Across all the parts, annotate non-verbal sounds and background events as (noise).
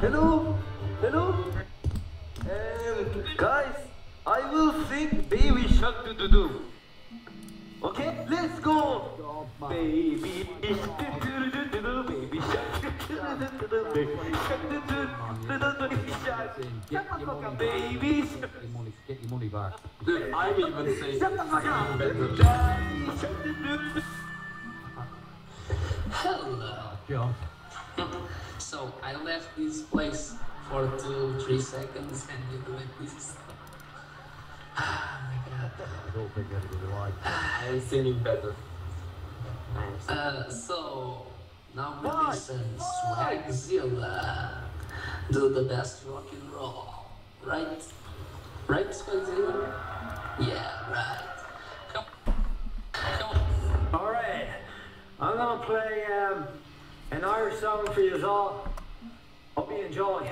Hello? Hello? Um, guys, I will sing Baby Shark Doo Doo Doo. Okay, let's go! Baby Shark Doo Doo Doo Doo, Baby Shark Doo Doo Doo Doo, Baby Shark Doo Doo Doo Doo, Baby Shark. Get your money Baby Get your money, get your money back. Dude, I even say Shut the fuck up! Baby Shark Doo Doo Doo. Hello. God. (laughs) So I left this place for two, three seconds and you doing this. (sighs) Oh my god. I don't think anybody likes it. I'm singing better. I'm. Uh, so now we listen Swagzilla. Do the best rock and roll. Right? Right, Swagzilla? Yeah, right. Come, come on. Alright, I'm gonna play um, an Irish song for you all. Hope you enjoy.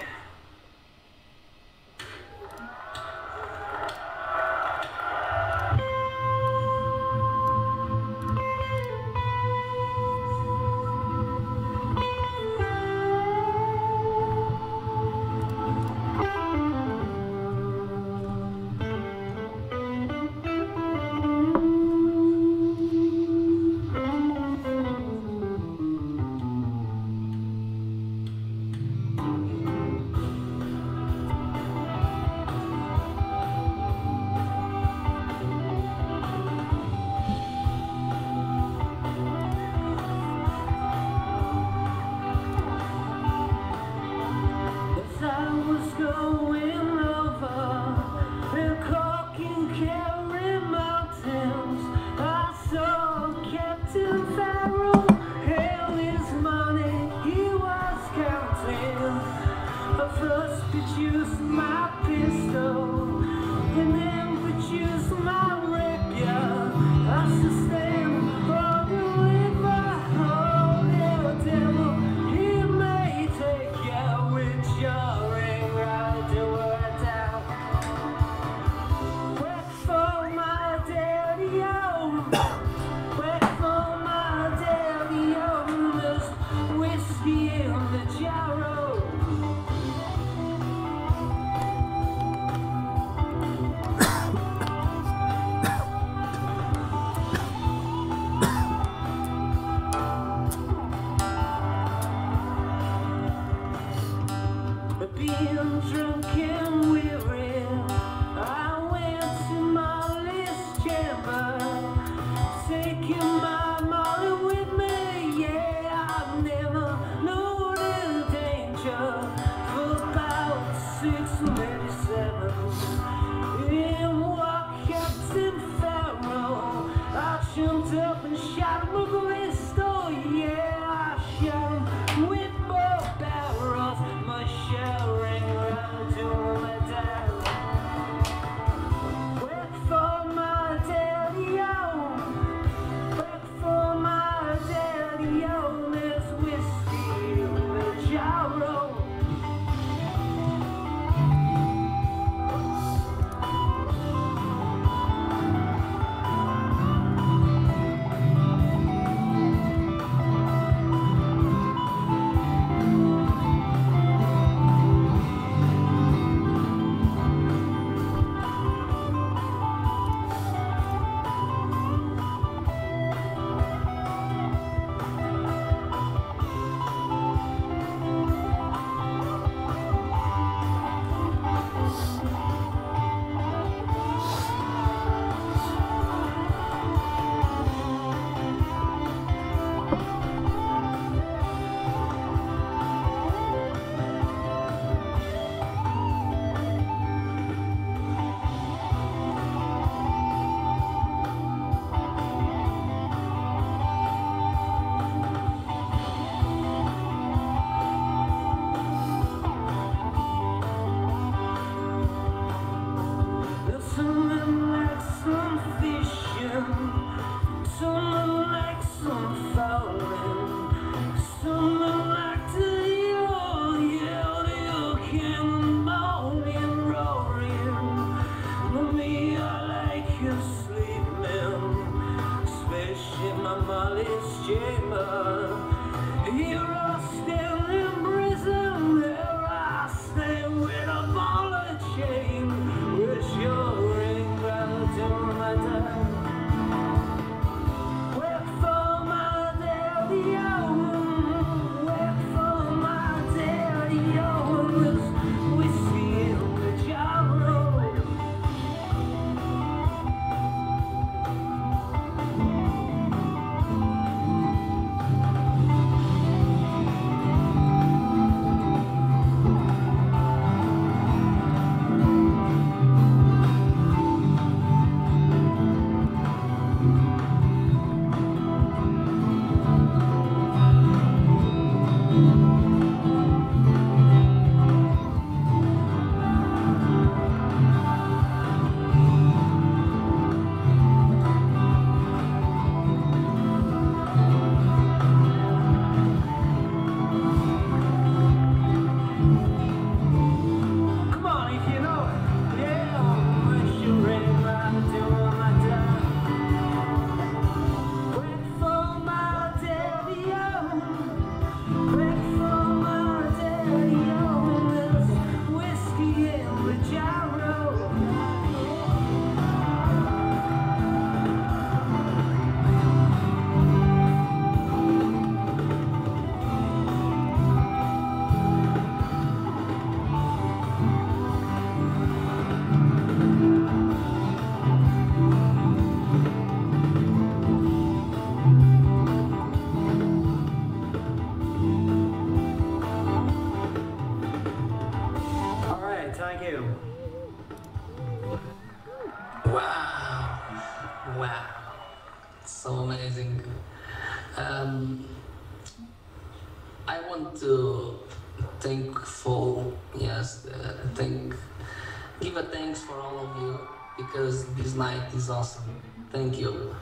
Night is awesome. Thank you.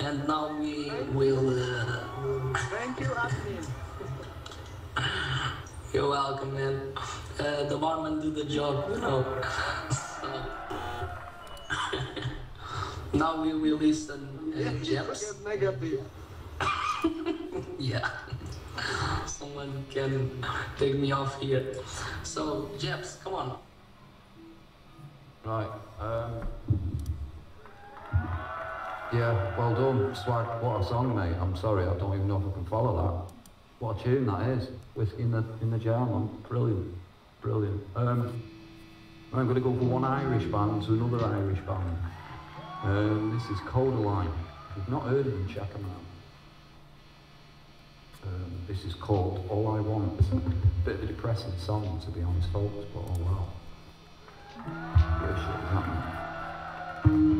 And now we will. Uh, Thank you, admin. (laughs) you're welcome, man. Uh, the barman do the job, you know. So, (laughs) now we will listen uh, gems. negative. (laughs) Yeah. Someone can take me off here. So, Jeps, come on. Right. Um, yeah, well done. Swag, what a song, mate. I'm sorry, I don't even know if I can follow that. What a tune that is. Whiskey in the in the jar, man. Brilliant. Brilliant. Um, I'm gonna go from one Irish band to another Irish band. Um, this is Kodaline. If you've not heard of them, check them out. Um, this is called All I Want. Bit of a depressing song, to be honest, folks, but oh well. Yeah, shit is happening.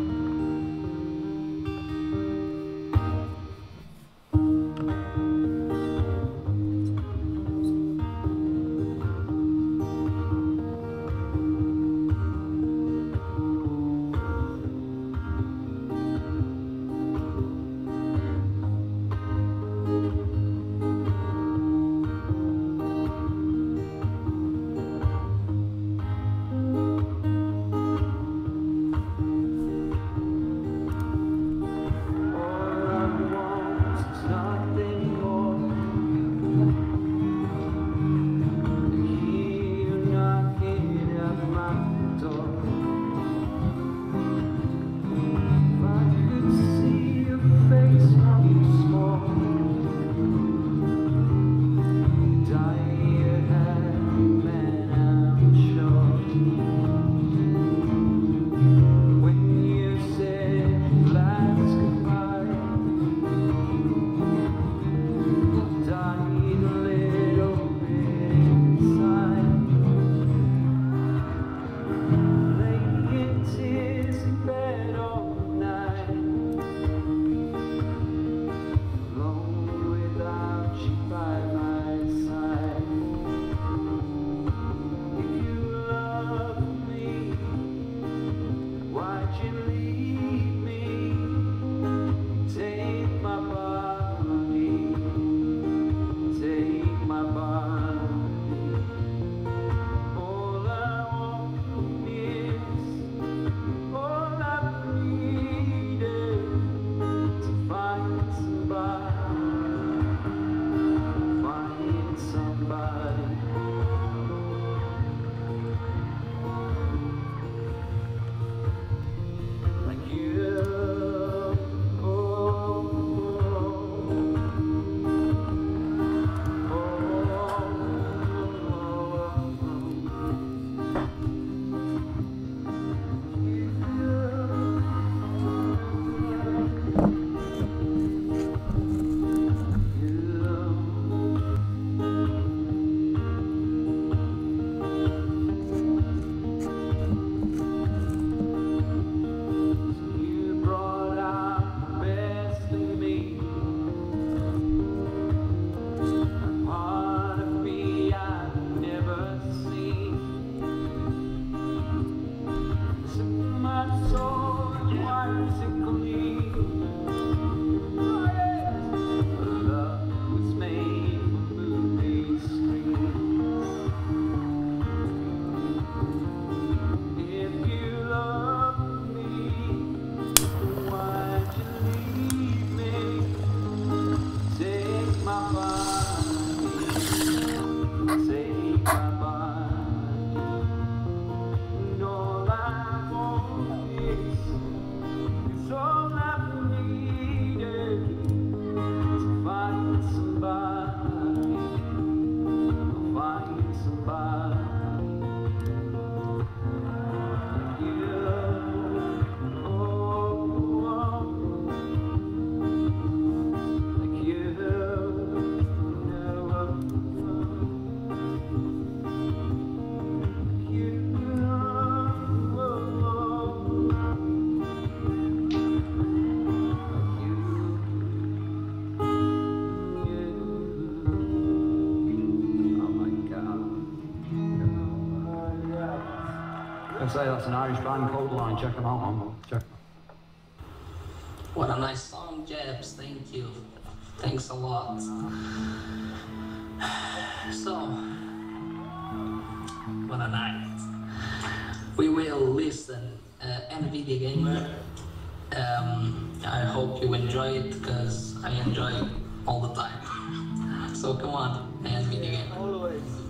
Say, that's an Irish band, Kodaline. Check them out, man. Check. What a nice song, Jebs. Thank you. Thanks a lot. So, what a night. We will listen uh, NVIDIA Gamer. Um, I hope you enjoy it because I enjoy it all the time. So come on, NVIDIA Gamer. Always.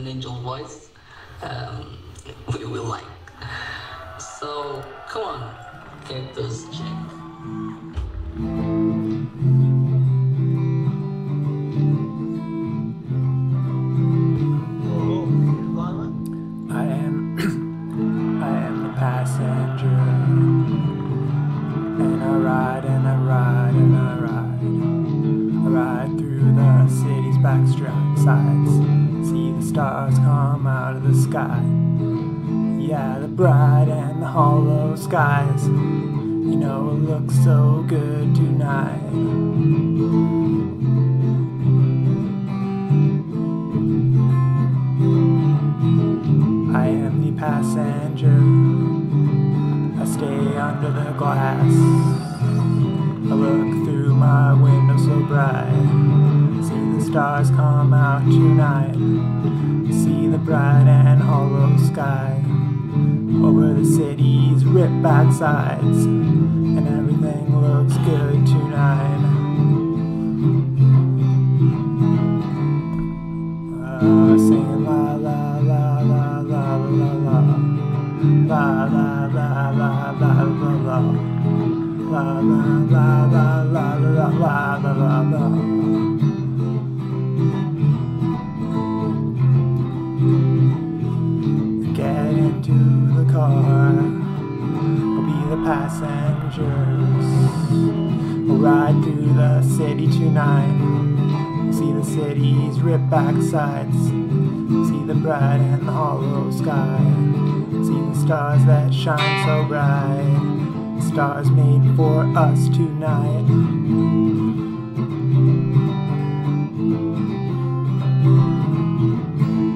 an angel's voice. So good tonight I am the passenger. I stay under the glass. I look through my window so bright. See the stars come out tonight. See the bright and hollow sky. The city's ripped back sides. And everything looks good tonight. Uh, singing la la la la la la la la la la la la la la la la We'll ride through the city tonight. See the city's ripped back sides. See the bright and the hollow sky. See the stars that shine so bright. Stars made for us tonight.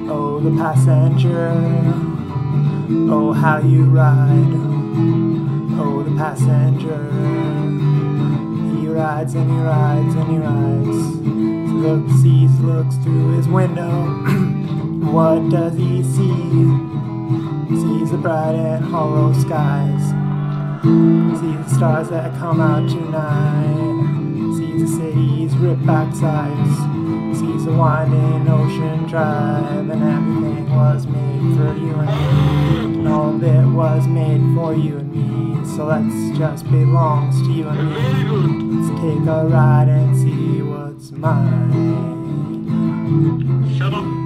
Oh, the passenger. Oh, how you ride. Passenger. He rides and he rides and he rides. Looks, sees, looks through his window. (clears throat) what does he see? Sees the bright and hollow skies. Sees the stars that come out tonight. Sees the city's ripped back sides. Sees the winding ocean drive. And everything was made for you and me. And all of it was made for you. So let's just belongs to you and me. Let's take a ride and see what's mine. Shut up.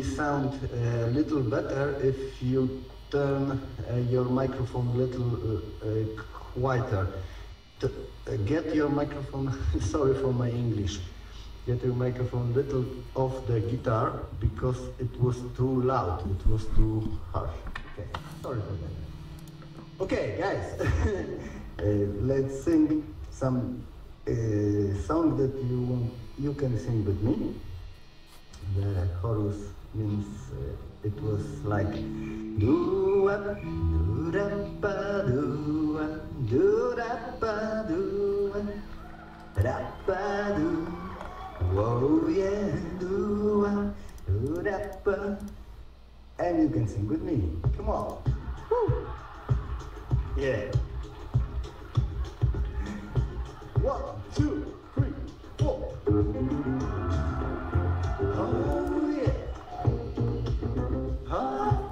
Be sound a little better if you turn uh, your microphone a little uh, uh, quieter. T- uh, get your microphone, (laughs) sorry for my English, get your microphone a little off the guitar because it was too loud, it was too harsh. Okay, sorry for that. Okay, guys, (laughs) uh, let's sing some uh, song that you you can sing with me. The chorus means uh, it was like do a do da ba do a do da ba do a da ba do whoa yeah do a do da ba and you can sing with me. Come on. Woo. Yeah. One, two, three, four.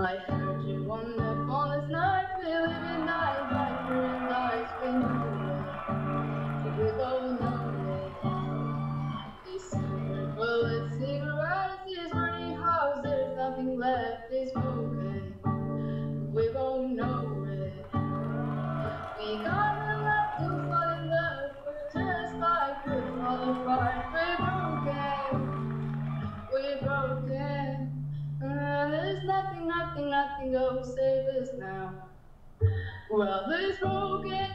I heard you on the fondest night, feeling in night, my friend, I've been away. You're so lonely. December, well it's cigarettes, these burning house, there's nothing left. These Well, there's broken.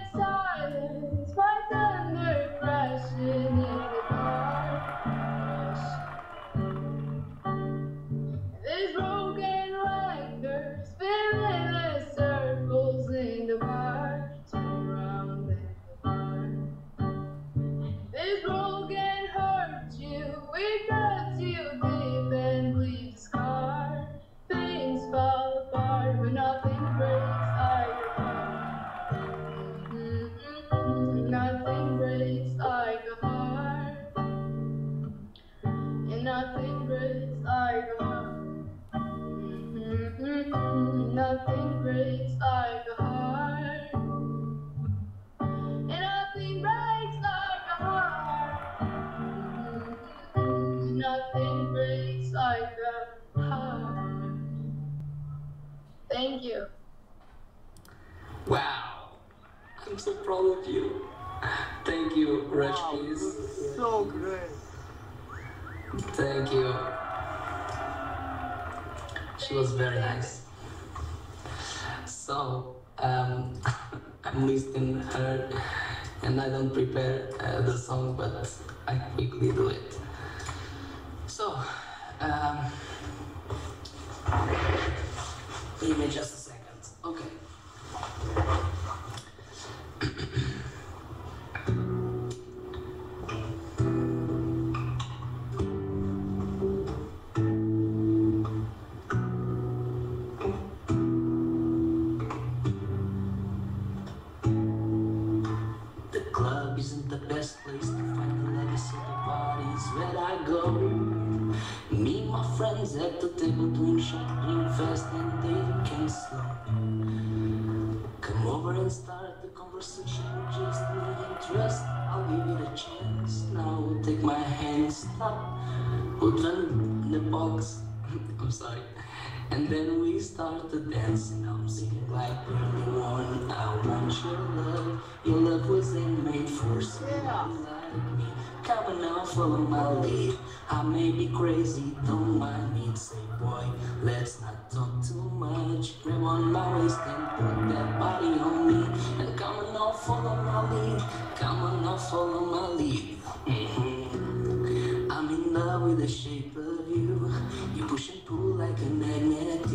Follow my lead. I may be crazy, don't mind me. Say, boy, let's not talk too much. Grab on my waist and put that body on me. And come on now, follow my lead. Come on now, follow my lead. Mhm. I'm in love with the shape of you. You push and pull like a magnetic.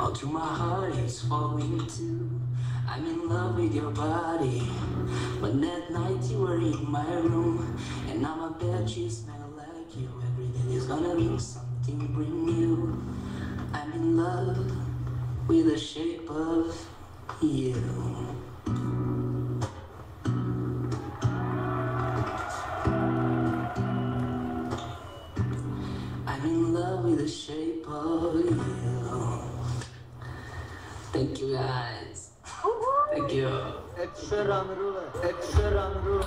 All through my heart it's falling too. I'm in love with your body. But that night you were in my room. And my bed you smell like you. Every day is gonna be something brand new. I'm in love with the shape of you. I'm in love with the shape of you. Thank you guys. Thank you. Ed Sheeran rule.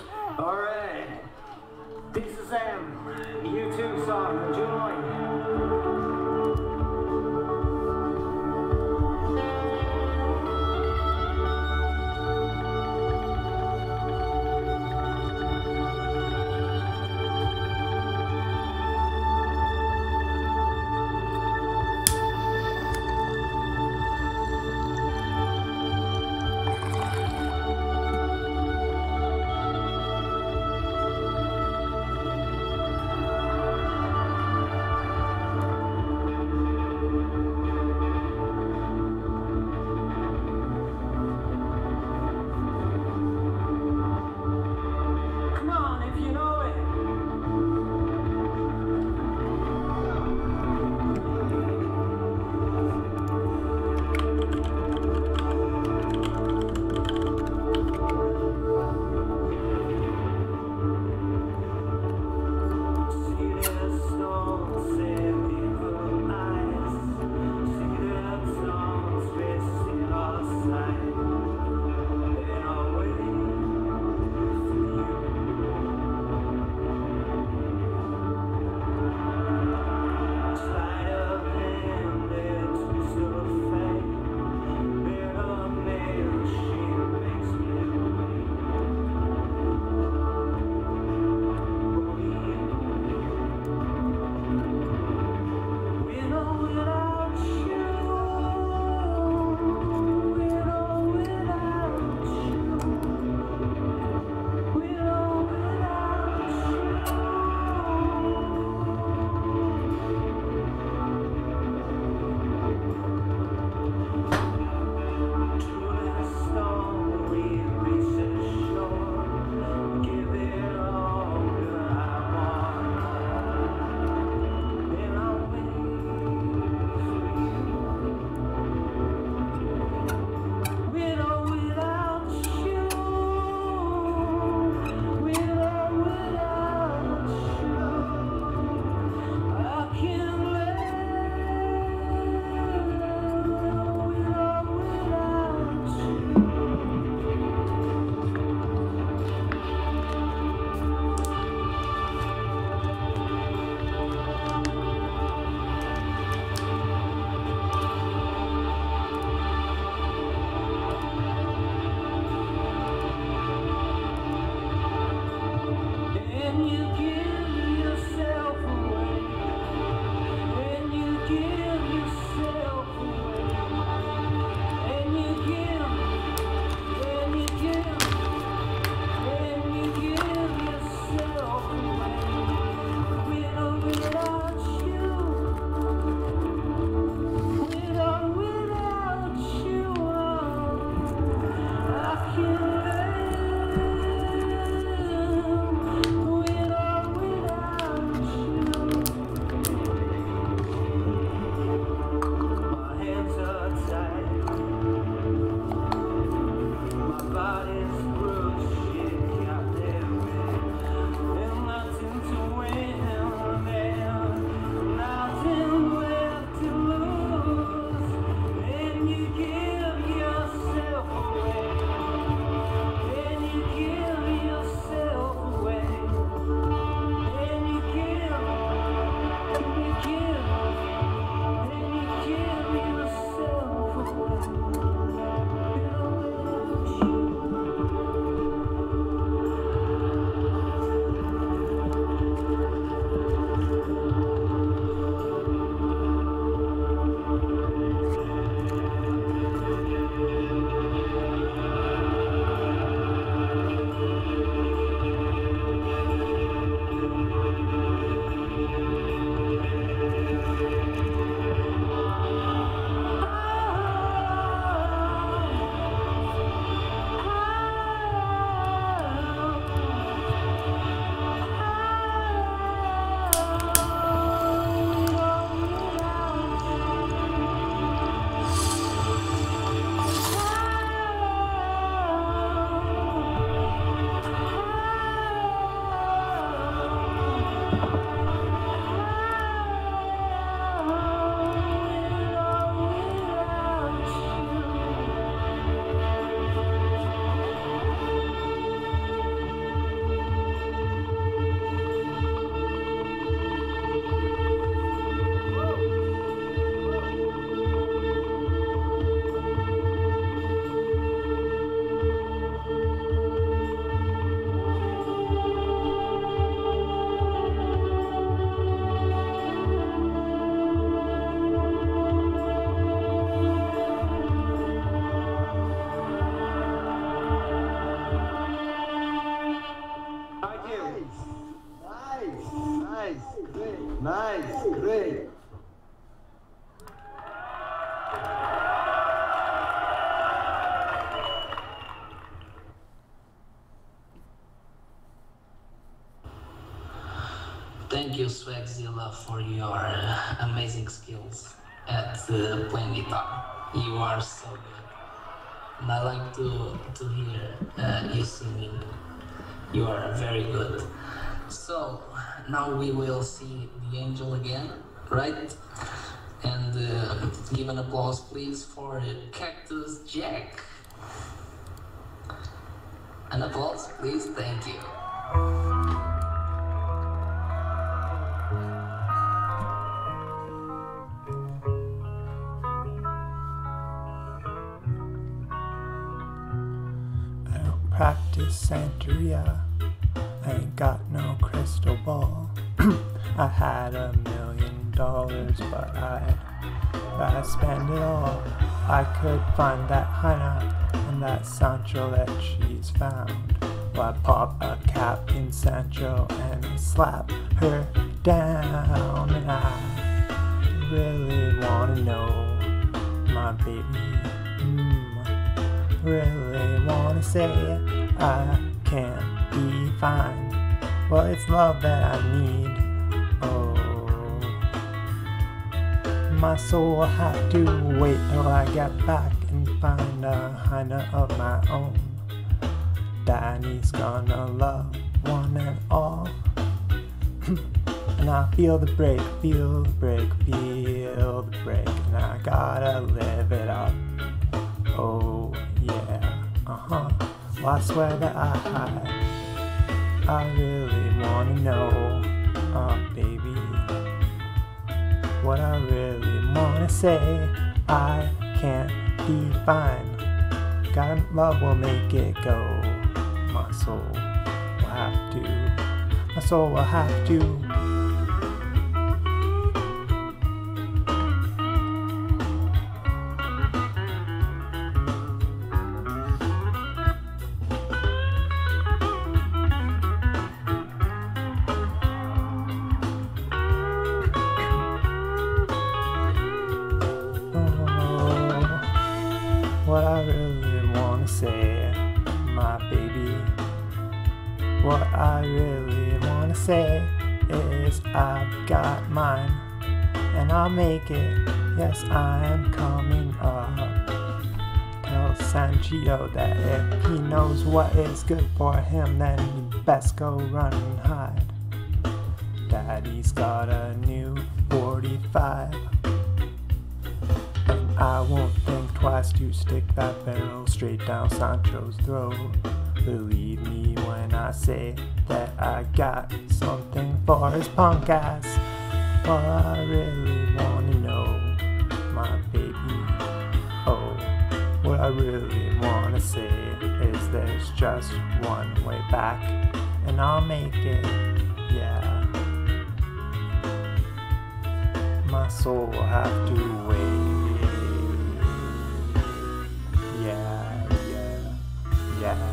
This is Sam. YouTube song. Join. You, Swagzilla, for your uh, amazing skills at uh, playing guitar. You are so good. And I like to, to hear uh, you singing. You are very good. So, now we will see the angel again, right? And uh, give an applause, please, for Cactus Jack. An applause, please. Thank you. Santeria. I ain't got no crystal ball. (clears throat) I had a million dollars, but I gotta spend it all. I could find that Hannah and that Sancho that she's found. Well, I pop a cap in Sancho and slap her down. And I really wanna know my baby. Mm, really wanna say I can't be fine. Well, it's love that I need. Oh, my soul will have to wait till I get back and find a Heine of my own. Danny's gonna love one and all. (laughs) and I feel the break, feel the break, feel the break, and I gotta live it up. Oh yeah, uh huh. Well, I swear that I, I really wanna know, uh, baby, what I really wanna say. I can't define. God, love will make it go. My soul will have to. My soul will have to. Mine, and I'll make it. Yes, I am coming up. Tell Sanchio that if he knows what is good for him, then he best go run and hide. Daddy's got a new 45. And I won't think twice to stick that barrel straight down Sancho's throat. Believe me when I say that I got something for his punk ass. Well, I really wanna know, my baby. Oh, what I really wanna say is there's just one way back, and I'll make it, yeah. My soul will have to wait. Yeah, yeah, yeah.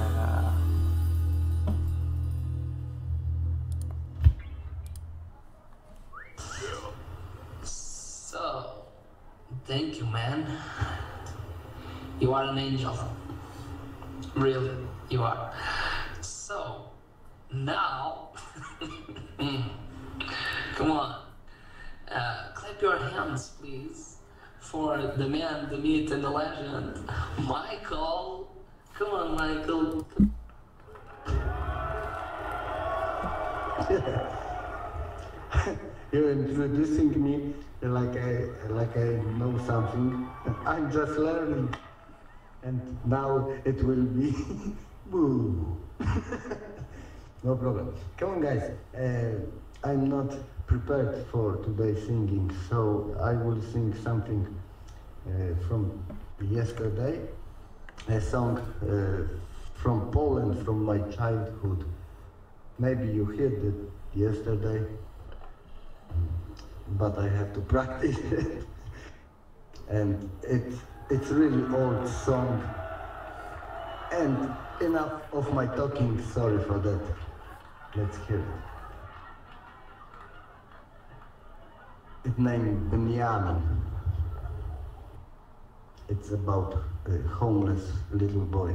Thank you, man. You are an angel. Really, you are. So, now, (laughs) come on. Uh, clap your hands, please, for the man, the myth, and the legend, Michael. Come on, Michael. (laughs) You're introducing me like I like I know something. (laughs) I'm just learning, and now it will be (laughs) boo. (laughs) no problem. Come on, guys. Uh, I'm not prepared for today's singing, so I will sing something uh, from yesterday. A song uh, from Poland, from my childhood. Maybe you heard it yesterday but I have to practice (laughs) it. and it's it's really old song. And enough of my talking, sorry for that. Let's hear it. It's named Benjamin. It's about a homeless little boy.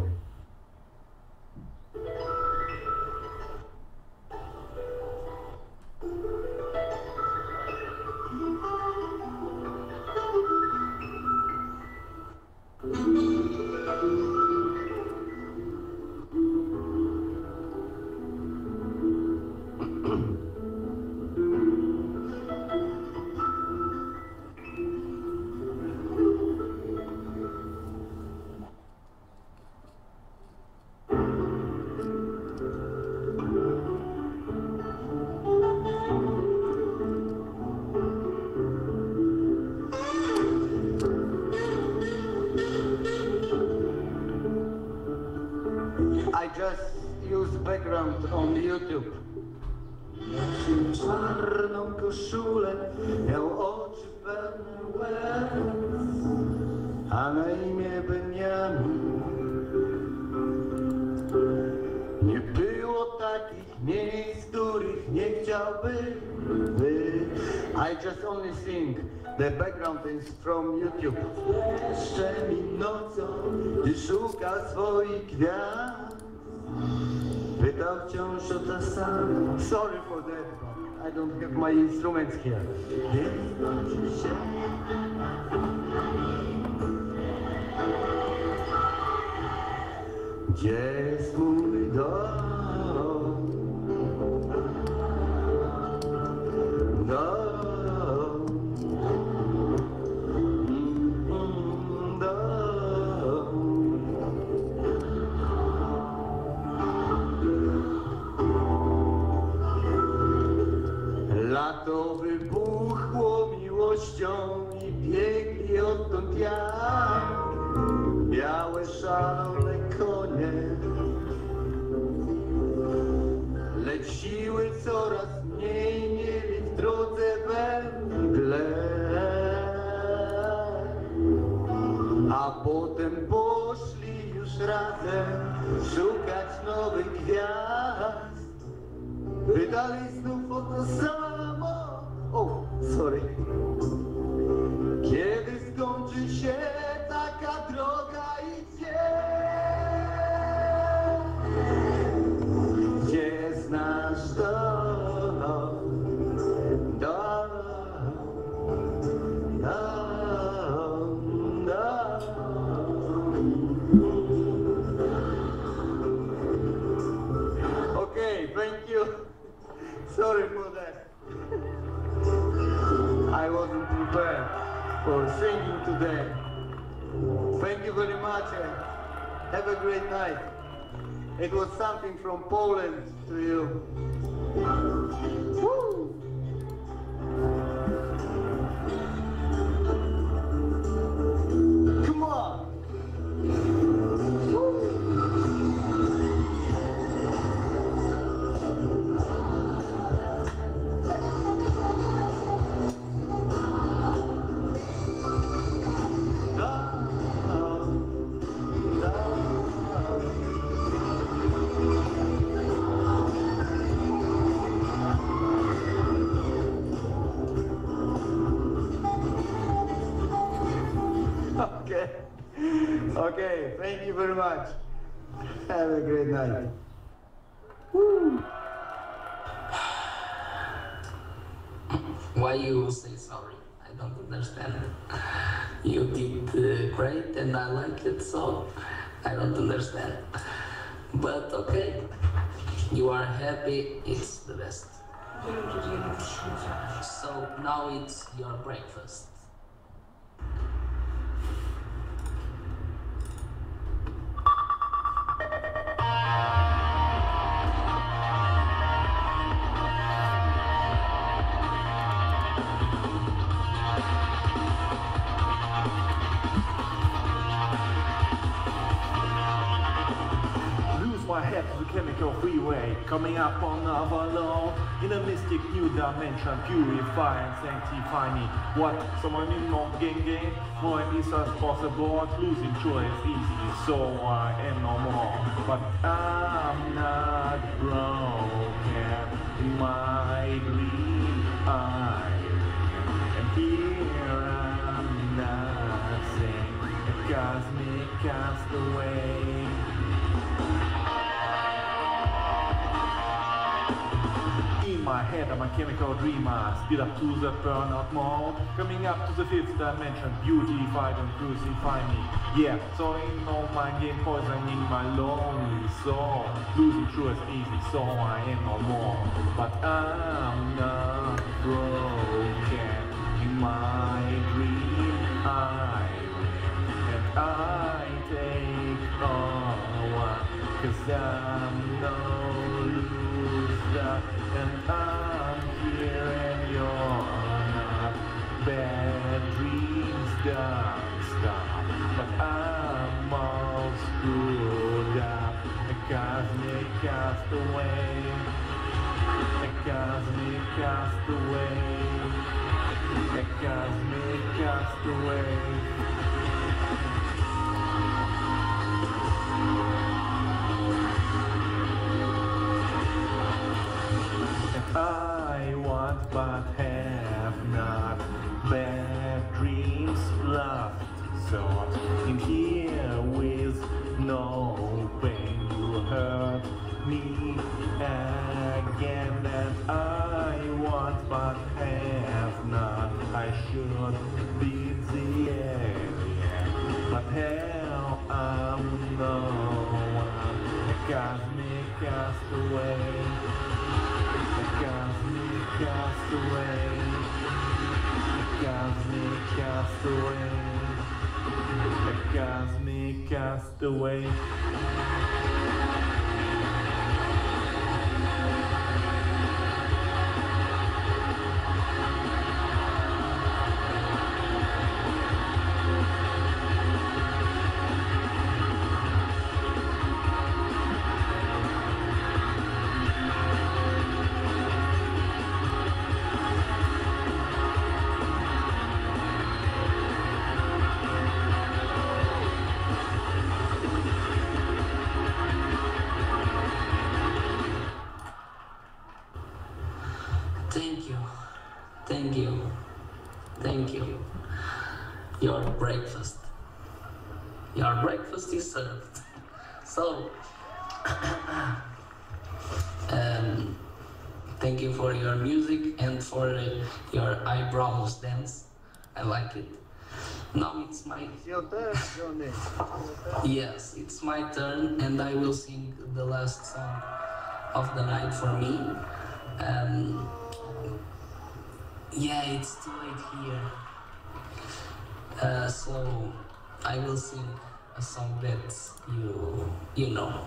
The background is from YouTube. Jeszcze mi nocą, gdy szuka swoich gwiazd. Pytał wciąż o to samo. Sorry for that, I don't have my instruments here. Gdzie jest mój dom? Dom. Poland so I don't understand. But okay, you are happy, it's the best. So now it's your breakfast. To the freeway, coming up on Avalon in a mystic new dimension, purify and sanctify me. What? Someone in not gain gain? More is as possible, losing choice easy, so I am no more. But I'm not broken, my bleed iron. And here I'm nothing, a cosmic chemical dreamer. Speed up to the burnout mode. Coming up to the fifth dimension. Beautify and crucify me. Yeah, so in all my game poisoning my lonely soul. Losing truth easy, so I am no more. But I'm not broken. In my dream, I. And I take over. Cause I'm castaway. A cosmic castaway. Castaway. Thank breakfast. Your breakfast is served. So, (coughs) um, thank you for your music and for uh, your eyebrows dance. I like it. Now it's my Your turn, Johnny. Yes, it's my turn, and I will sing the last song of the night for me. Um, yeah, it's too late here. Uh, so I will sing a song that you you know.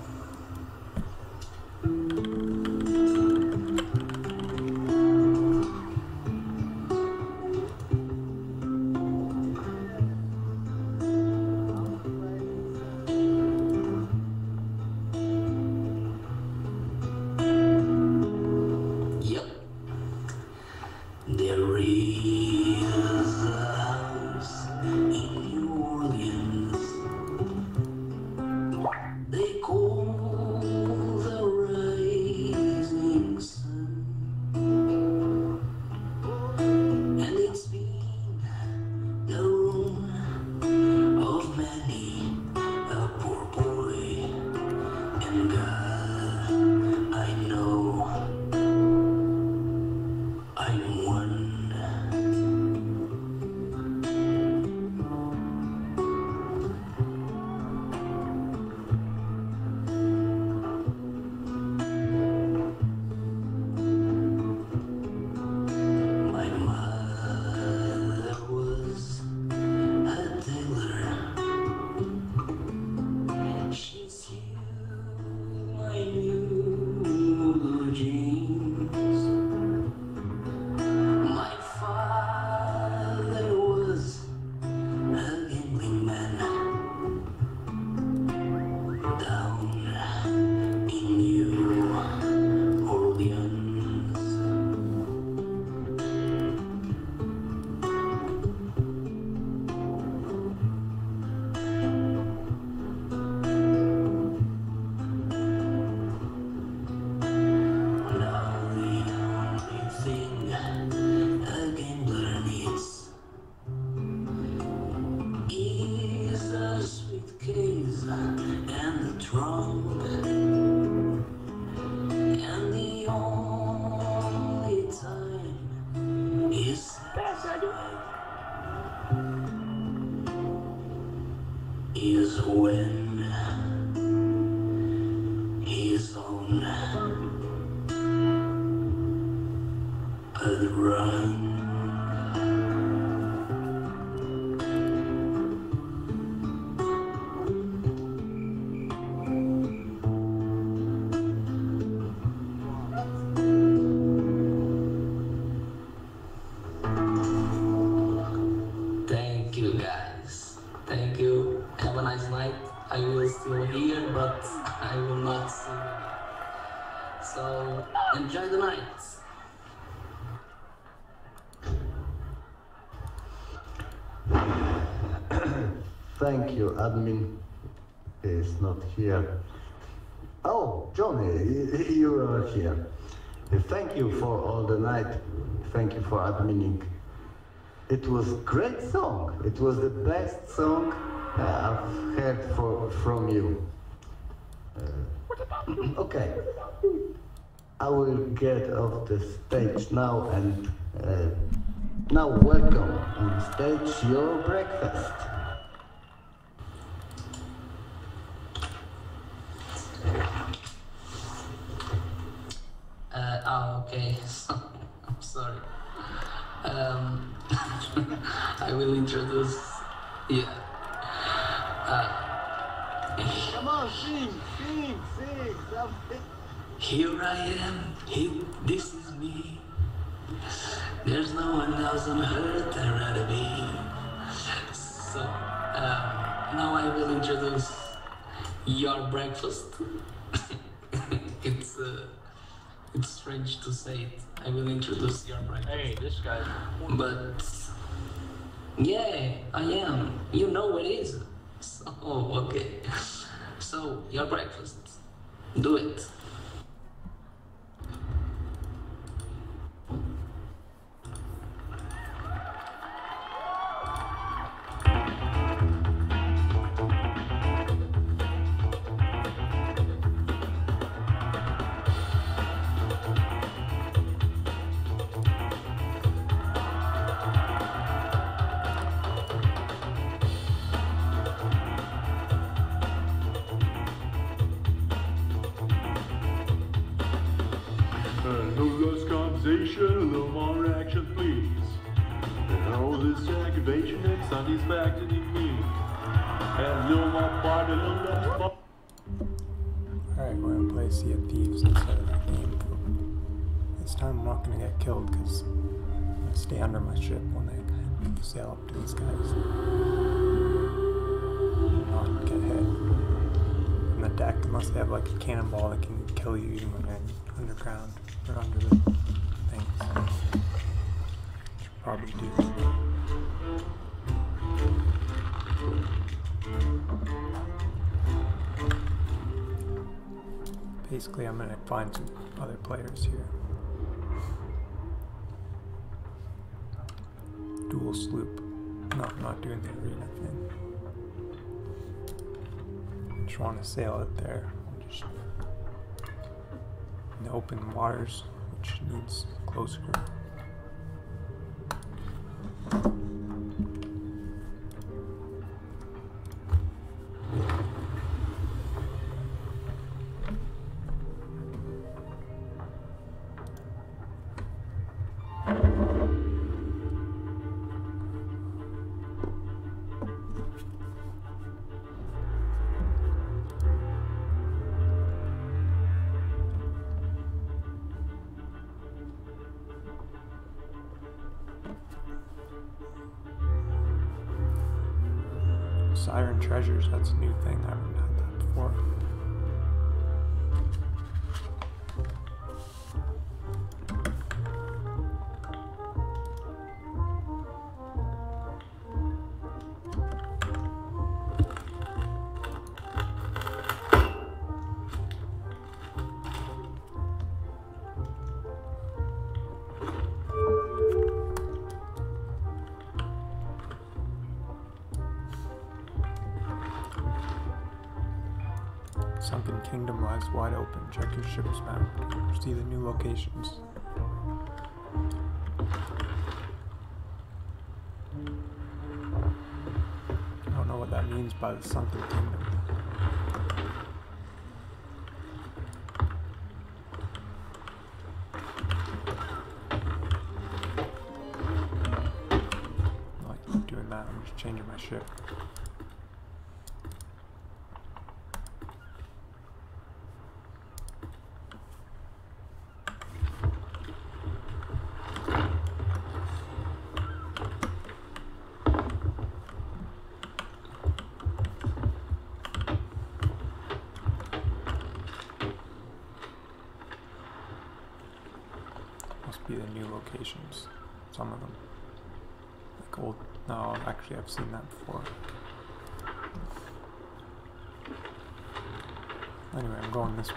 Thank you, admin is not here. Oh, Johnny, you are here. Thank you for all the night. Thank you for adminning. It was great song. It was the best song I've heard for, from you. Uh, okay. I will get off the stage now and uh, now welcome on stage your breakfast. Yeah, I am. You know what it is. (laughs) So, okay. (laughs) So, your breakfast. Do it. Find some other players here. Dual sloop. No, I'm not doing the arena thing. Just want to sail it there. Just in the open waters, which needs close Siren Treasures, that's a new thing. I haven't had that before. See the new locations. I don't know what that means, by the Sunken Kingdom. I like doing that, I'm just changing my ship. Must be the new locations. Some of them. Like old. No, actually, I've seen that before. Anyway, I'm going this way.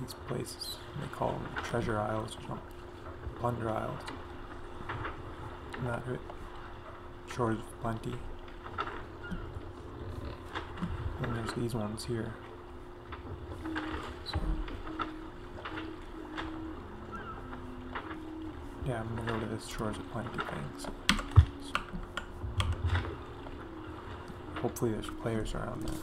These places, they call them treasure isles or. Plunder isles. That it? Shores of plenty. And there's these ones here. So, yeah, I'm gonna go to this Shores of Plenty thing. So, so hopefully, there's players around there.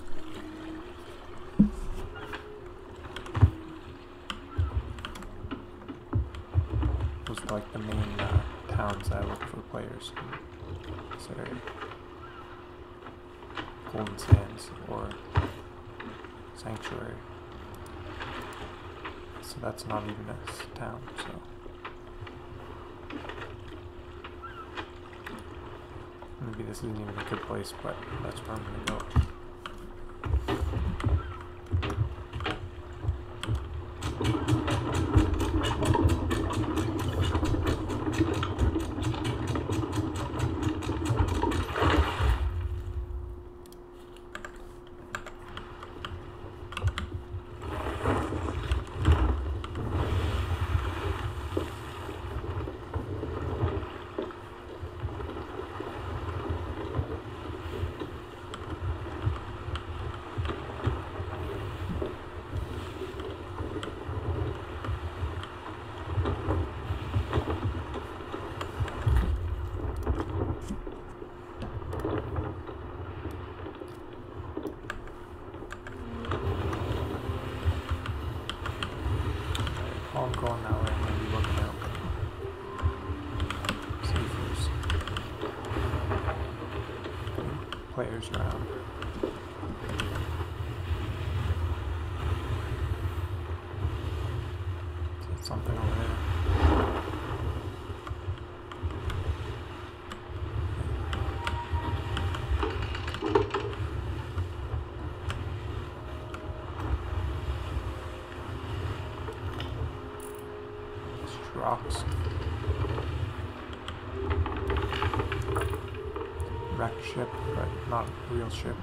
Those are like the main uh, towns I look for players in this area. Golden Sands or Sanctuary. So that's not even a town, so. Maybe this isn't even a good place, but that's where I'm gonna go. While I'm going that way, I'm gonna be looking out. See if there's any players around. Is that something over there? Just rocks. Wrecked ship, but not real ship.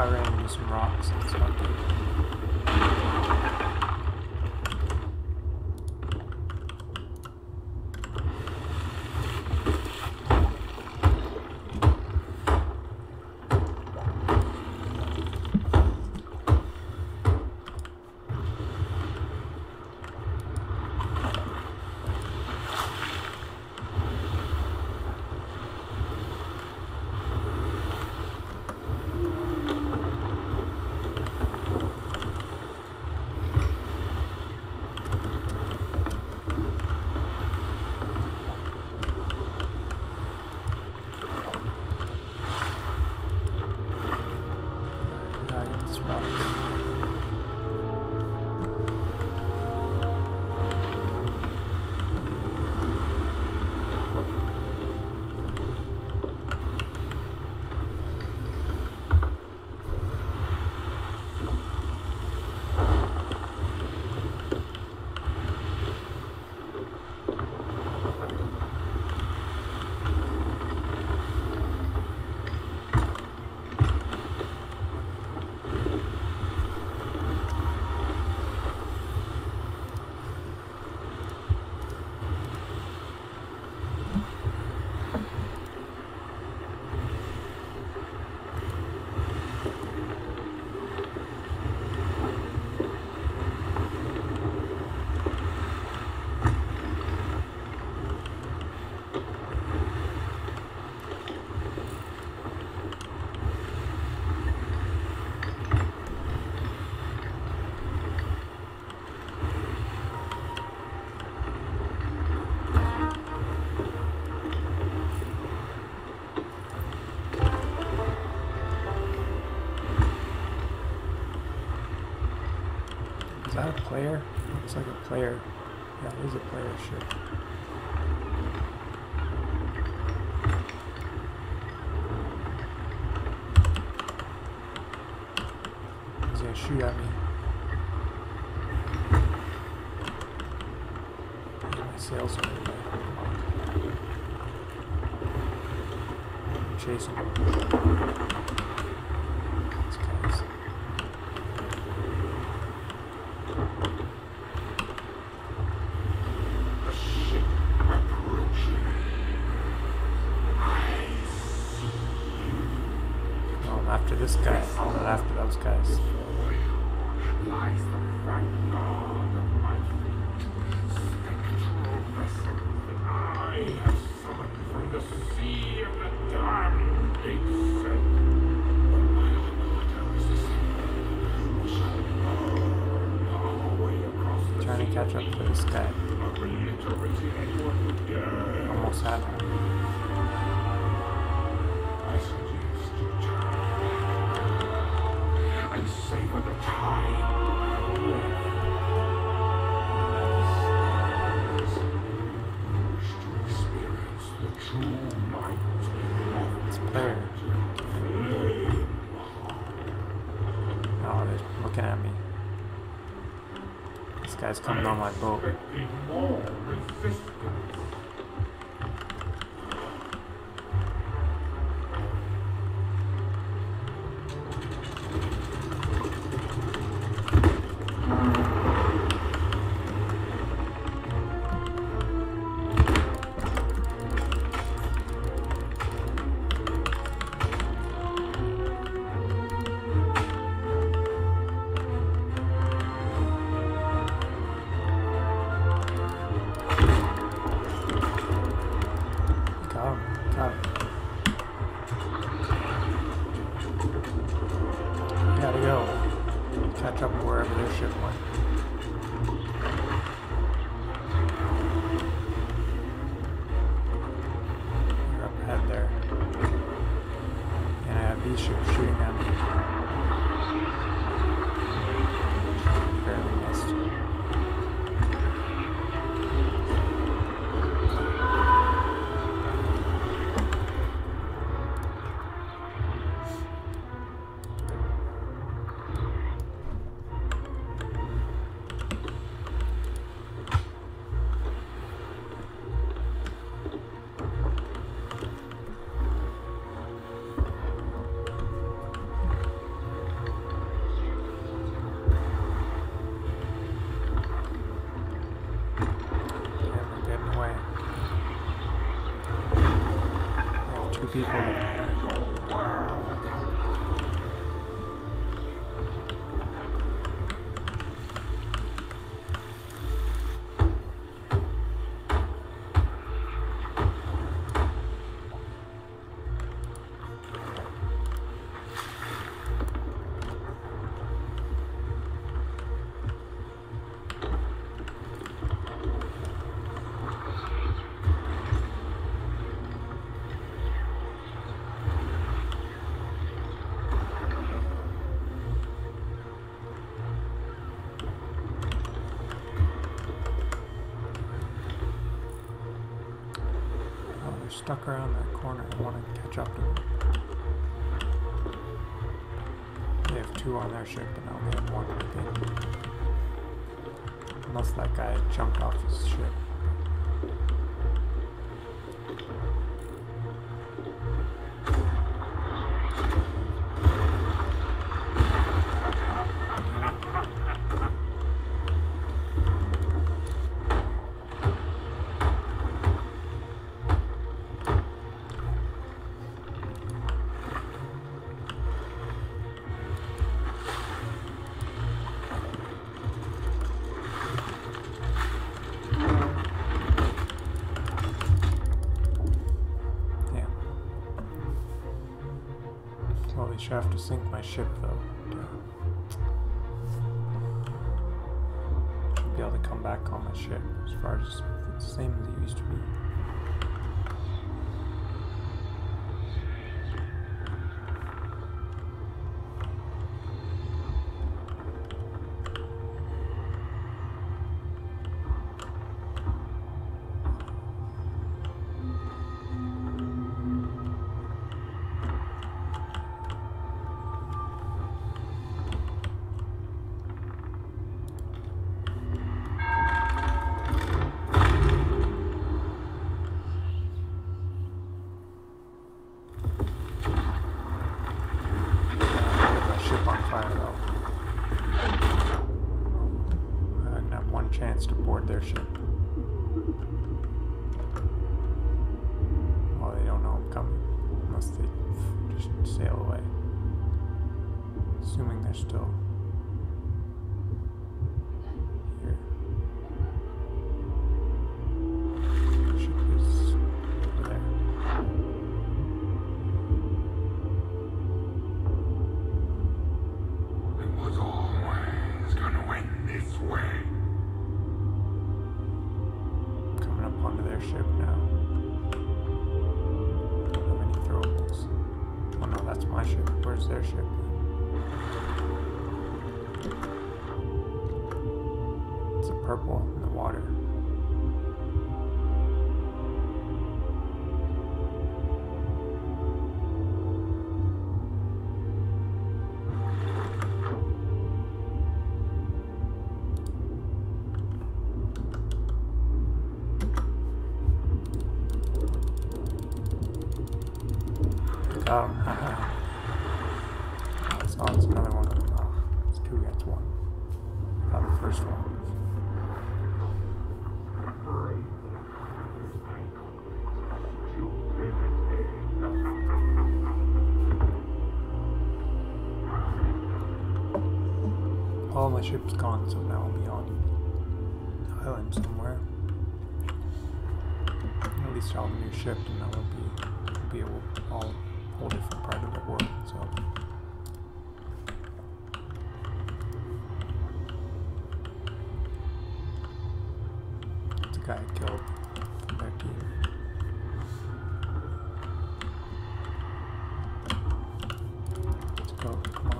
I ran into some rocks and stuff. player. Yeah, there's a player ship. He's gonna shoot at me. My sails are in the way. Chasing. আমার তো stuck around that corner. I want to catch up to them. They have two on their ship, have to sink my ship, though. to- Should be able to come back on my ship as far as the same as it used to be. Ship's gone, so now I'll be on the island somewhere. At least I'll have a new ship, and that will be be a all whole different part of the world. So. Guy I killed from their team. Let's go, come on.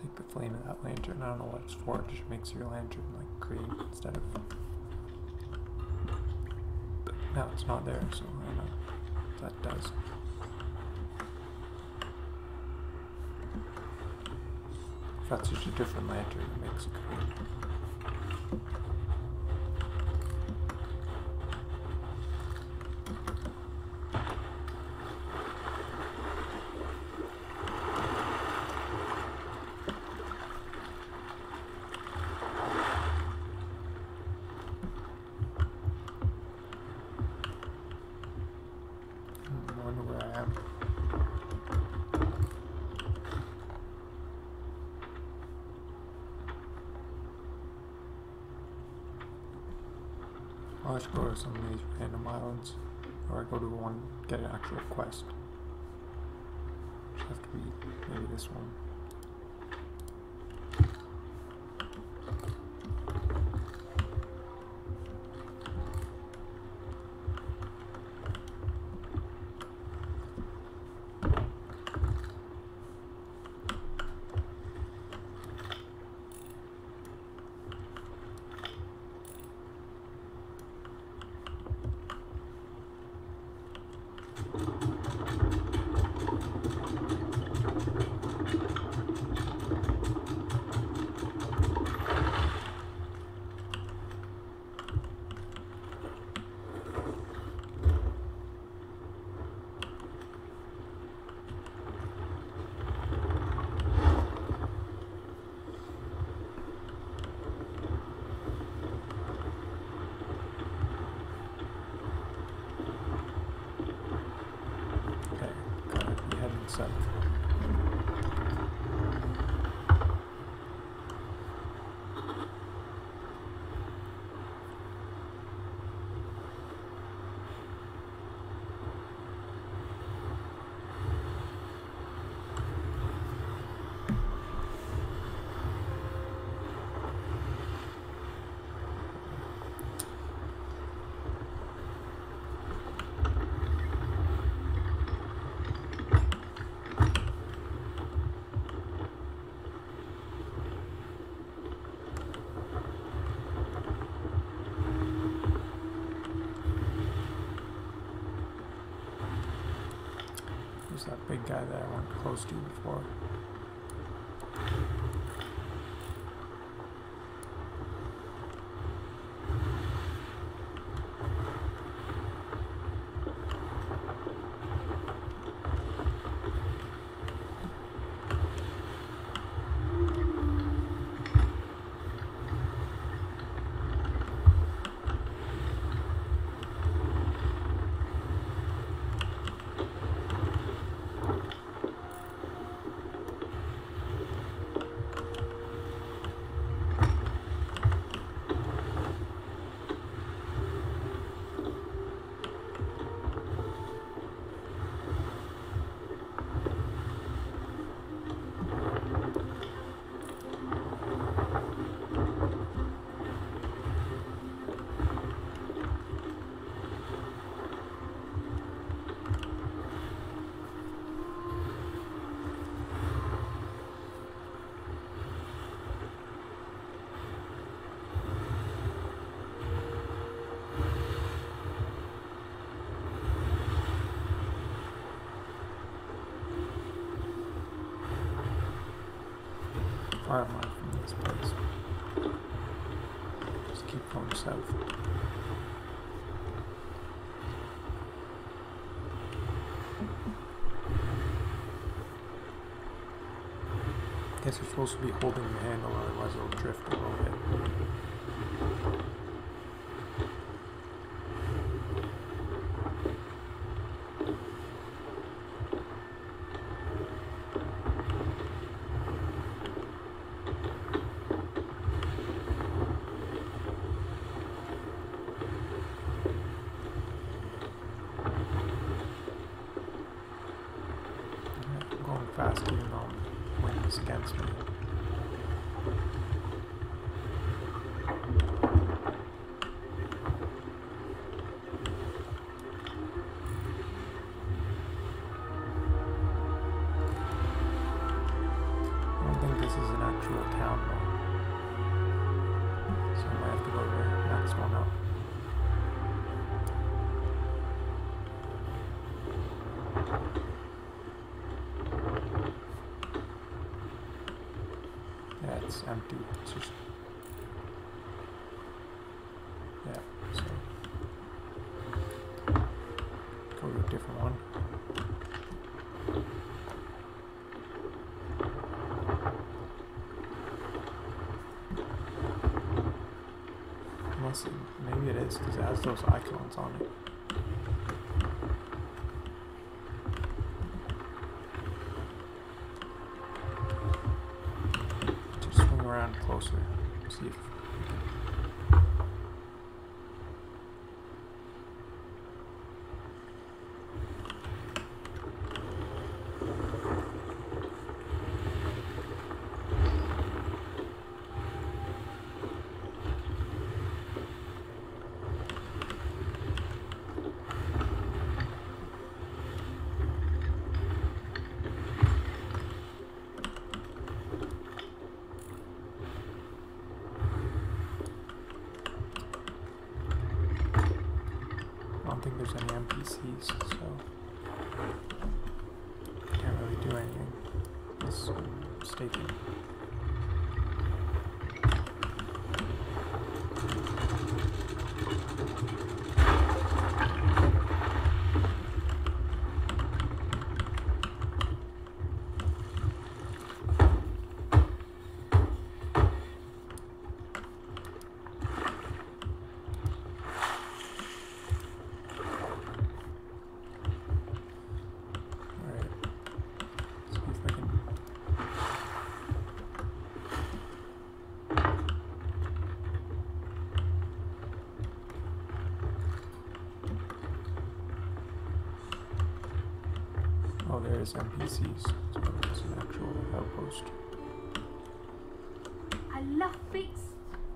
Take the flame of that lantern. I don't know what it's for. It just makes your lantern like green instead of. But now it's not there, so I don't know what that does. That's just a different lantern, it makes it green. I'll go to some of these random islands. Or I go to one, get an actual quest. Just have to be maybe this one. Okay, gotta be heading south. Who's that big guy that I went close to before? far am I from this place? Just south. Guess you're supposed to be holding the handle, otherwise it'll drift a little bit. Yeah, I'm going fast even though wind is against me. On it. Just swing around closer. See if think NPCs, so can't really do anything. It's staking. Alright. See if I can. There's NPCs. So it's an actual outpost. I love pigs.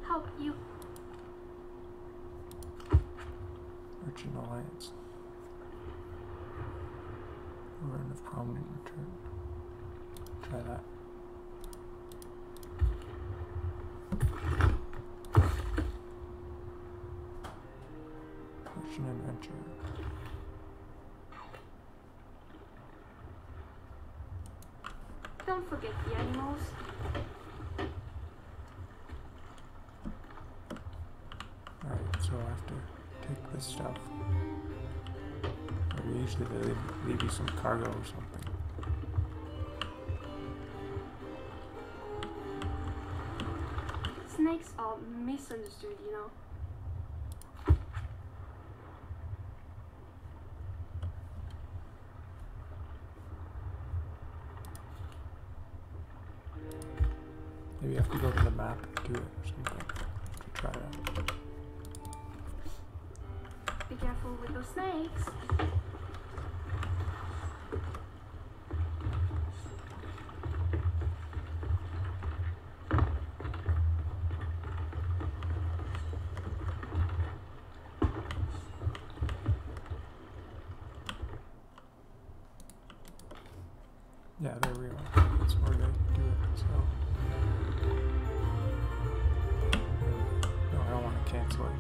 How you? Merchant Alliance. Run of prominent return. Try that. Merchant Adventure. Don't forget the animals. Alright, so I have to take this stuff. Or usually they leave, leave you some cargo or something. Maybe I have to go to the map and do it or something. To try that. Be careful with those snakes. Cancel it.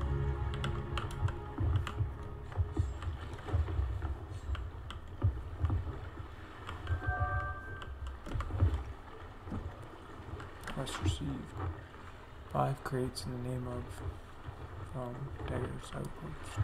Quest received. Five crates in the name of from Dagger's Outpost.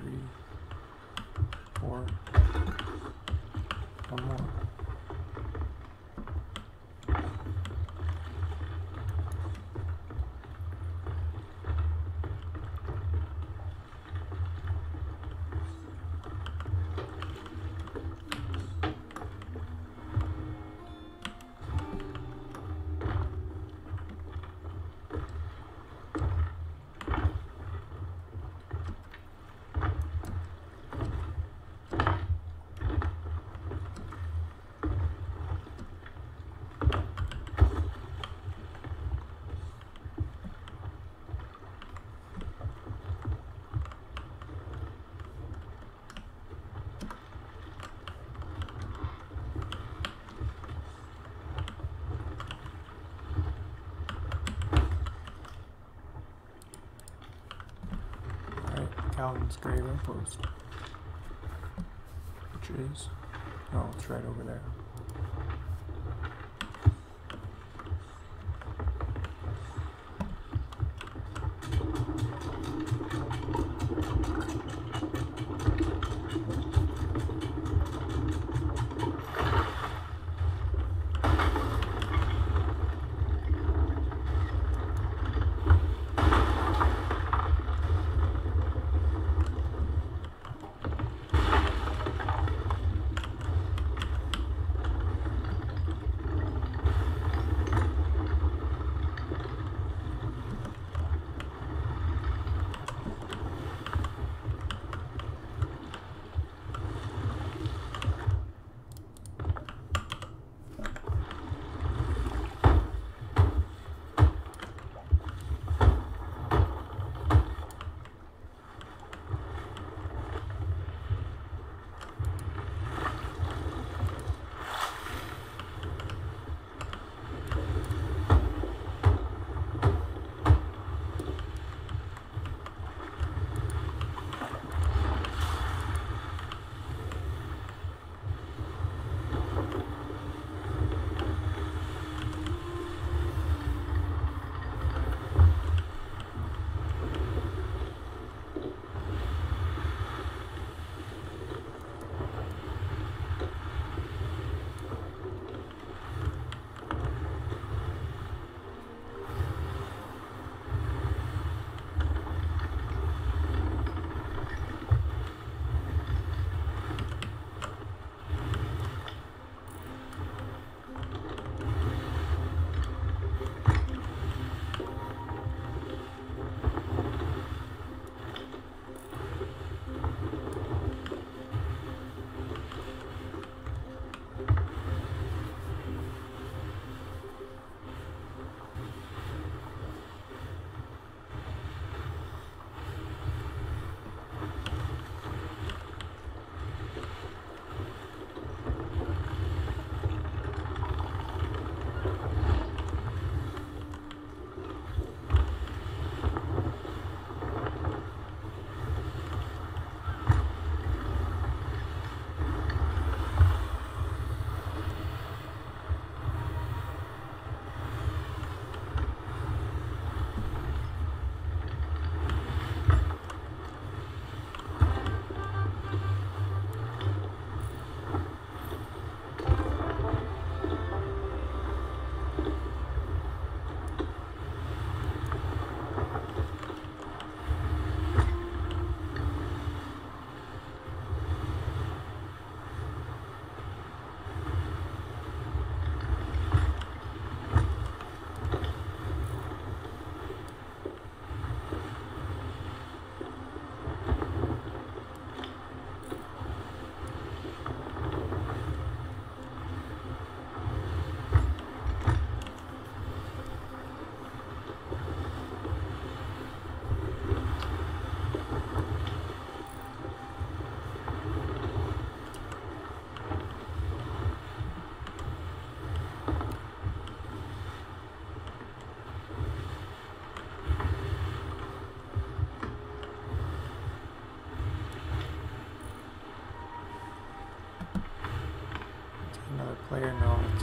Three, four. One more. Alright, Galleon's Grave outpost. Which is. Oh, it's right over there.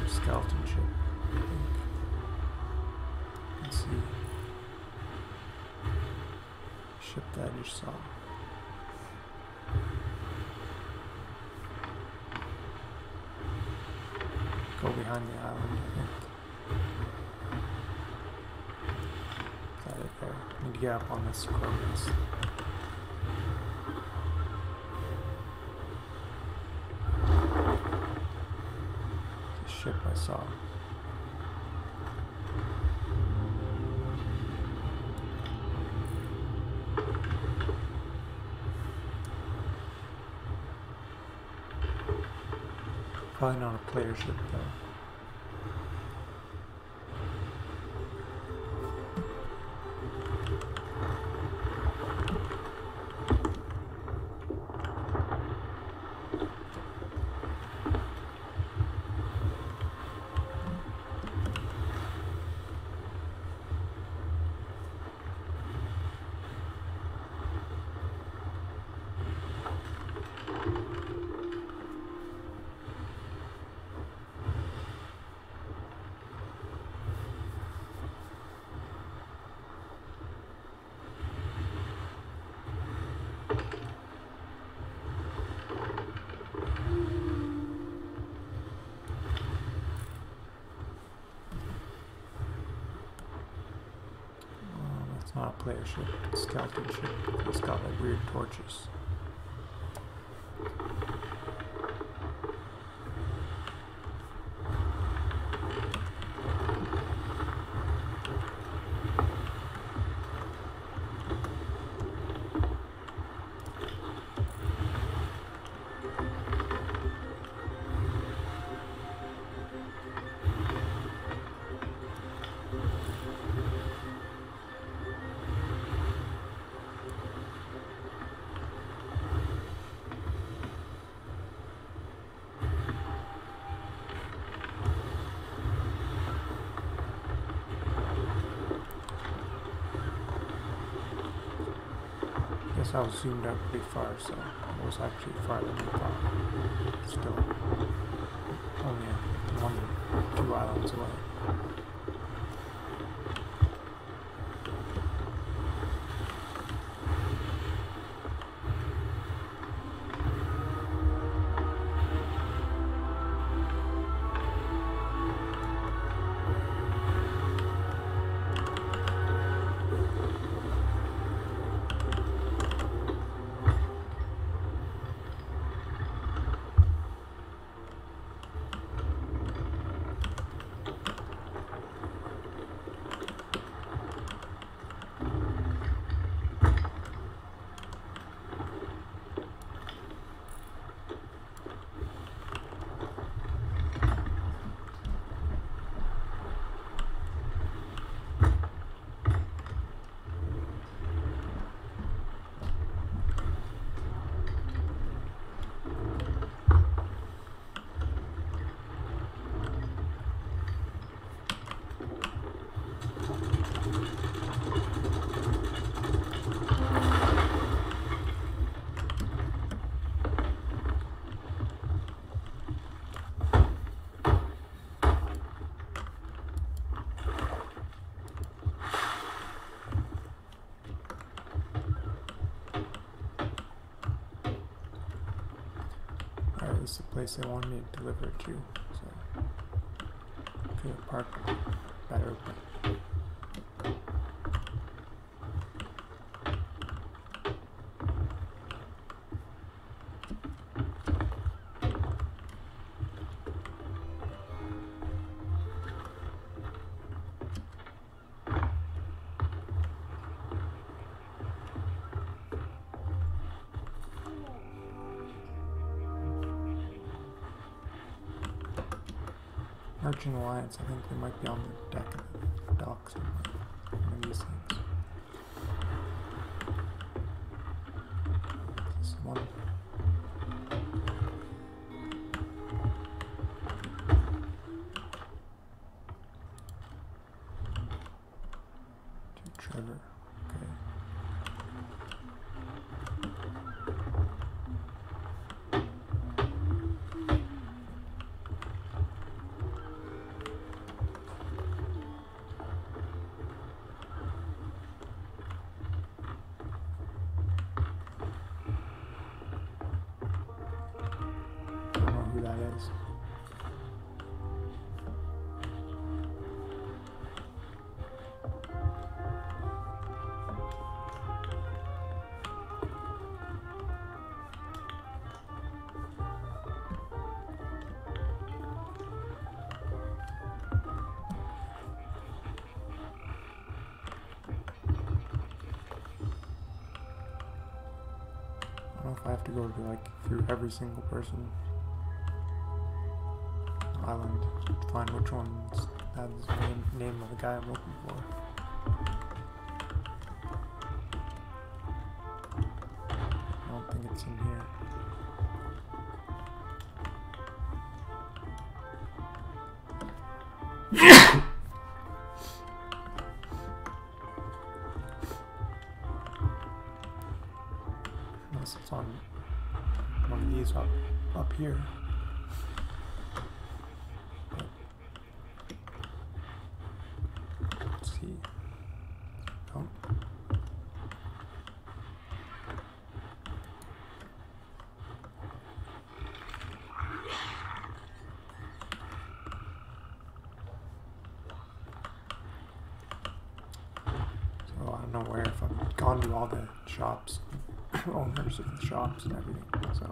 skeleton ship. Let's see. Ship that you saw. Go behind the island, I think. It there? I need to get up on this coordinates. Ship I saw. Probably not a player ship though. Was zoomed out pretty far, so it was actually farther than. Place they wanted me to deliver it to, so. Okay, park better open. Alliance, I think they might be on the guys. I have to go to like through every single person has the name, of the guy I'm looking for. I don't think it's in here. Unless (laughs) to all the shops, (coughs) owners of the shops and everything. So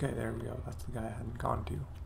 okay, there we go. That's the guy I hadn't gone to.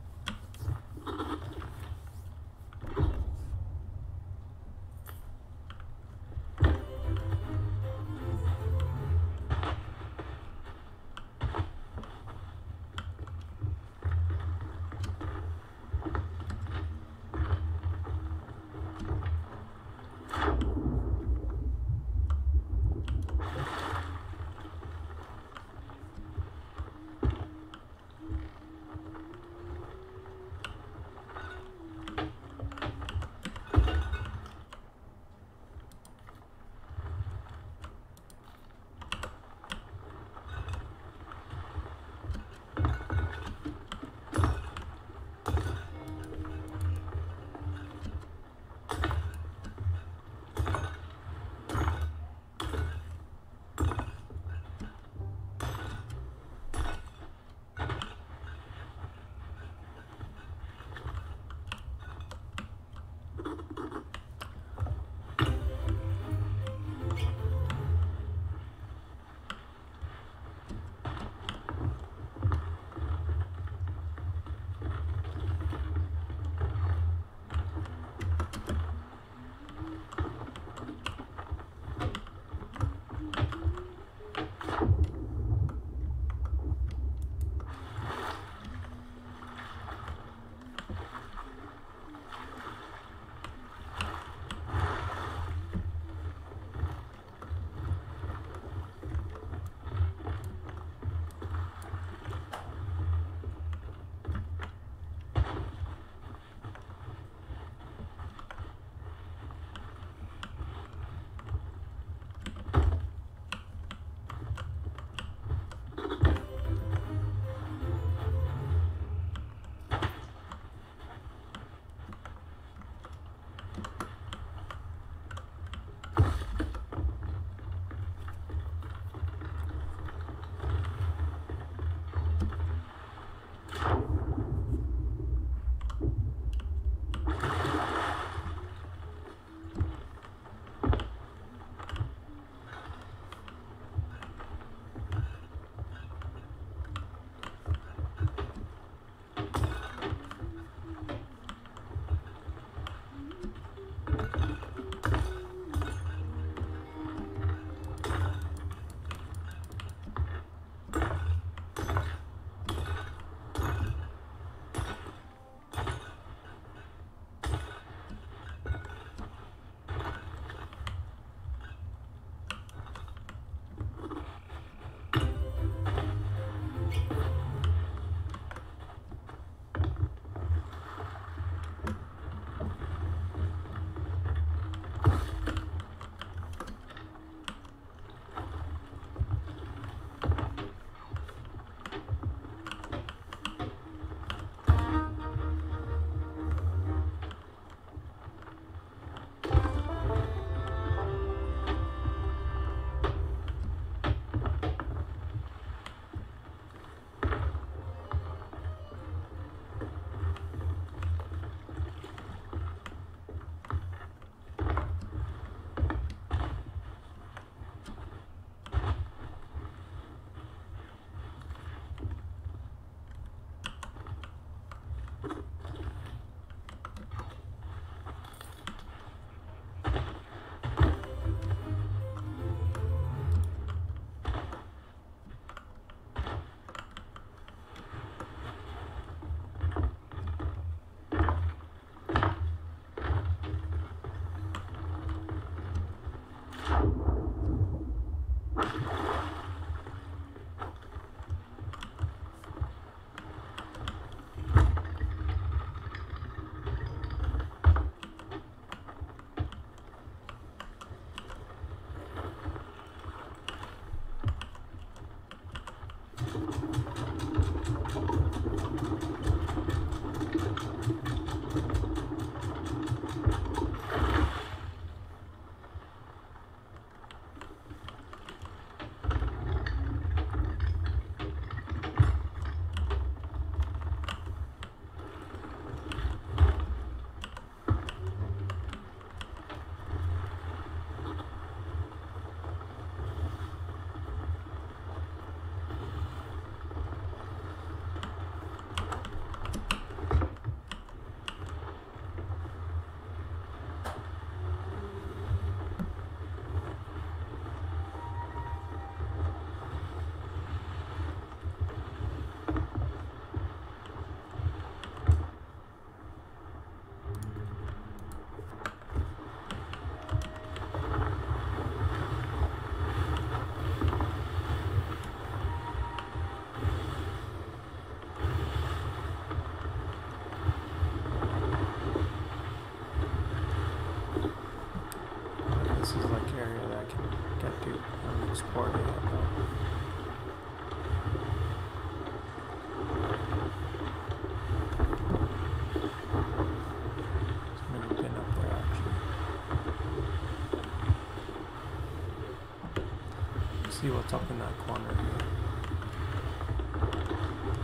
See what's up in that corner here.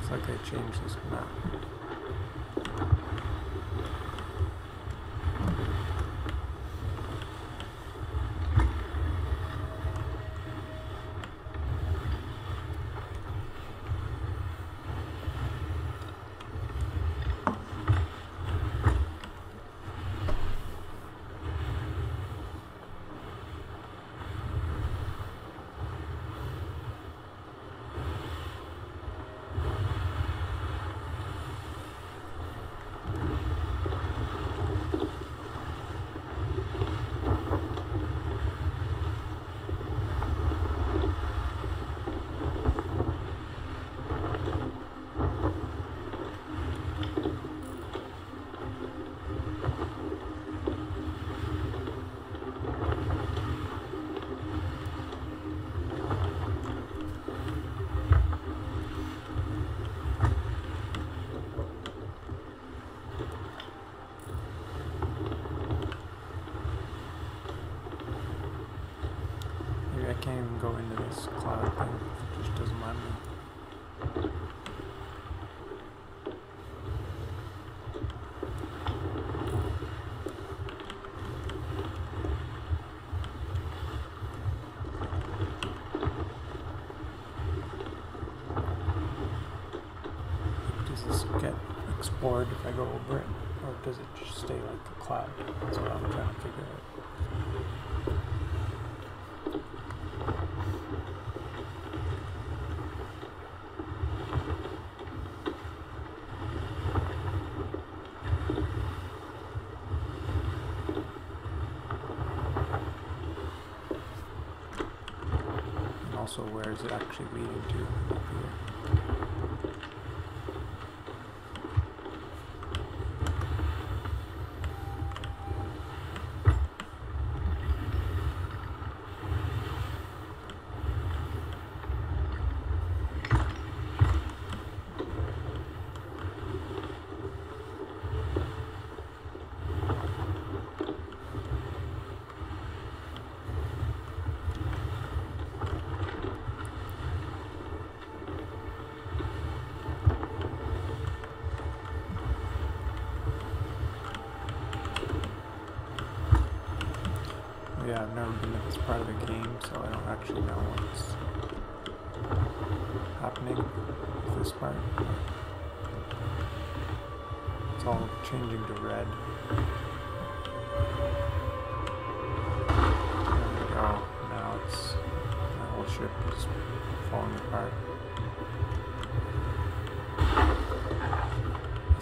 It's like I changed this map. Also, where is it actually leading to? Up here. Oh, yeah, I've never been to this part of the game, so I don't actually know what's happening with this part. It's all changing to red. There we go. Now it's my whole ship is falling apart.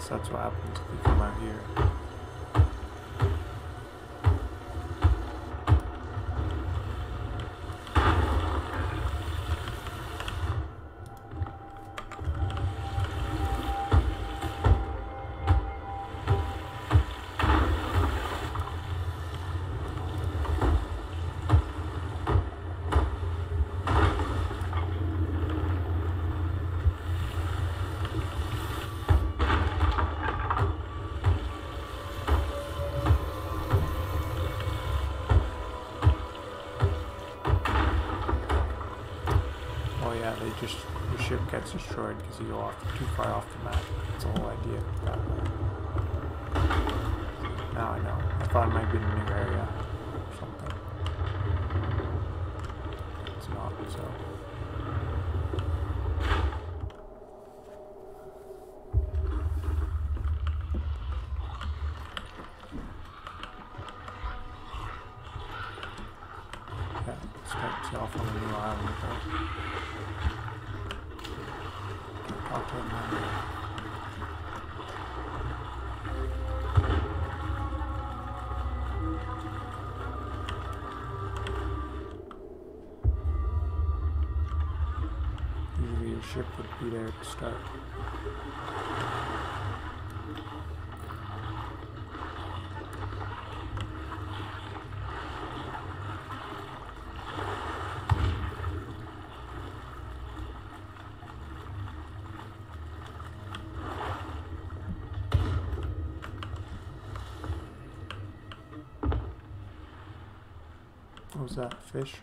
That's what happens if you come out here. Oh yeah, they just your ship gets destroyed because you go off too far off the map. That's the whole idea. Now I know. I thought it might be in a new area or something. It's not. So. Yeah, starts you off on a new island. But can't talk to him now. Usually your ship would be there to start. What was that? Fish?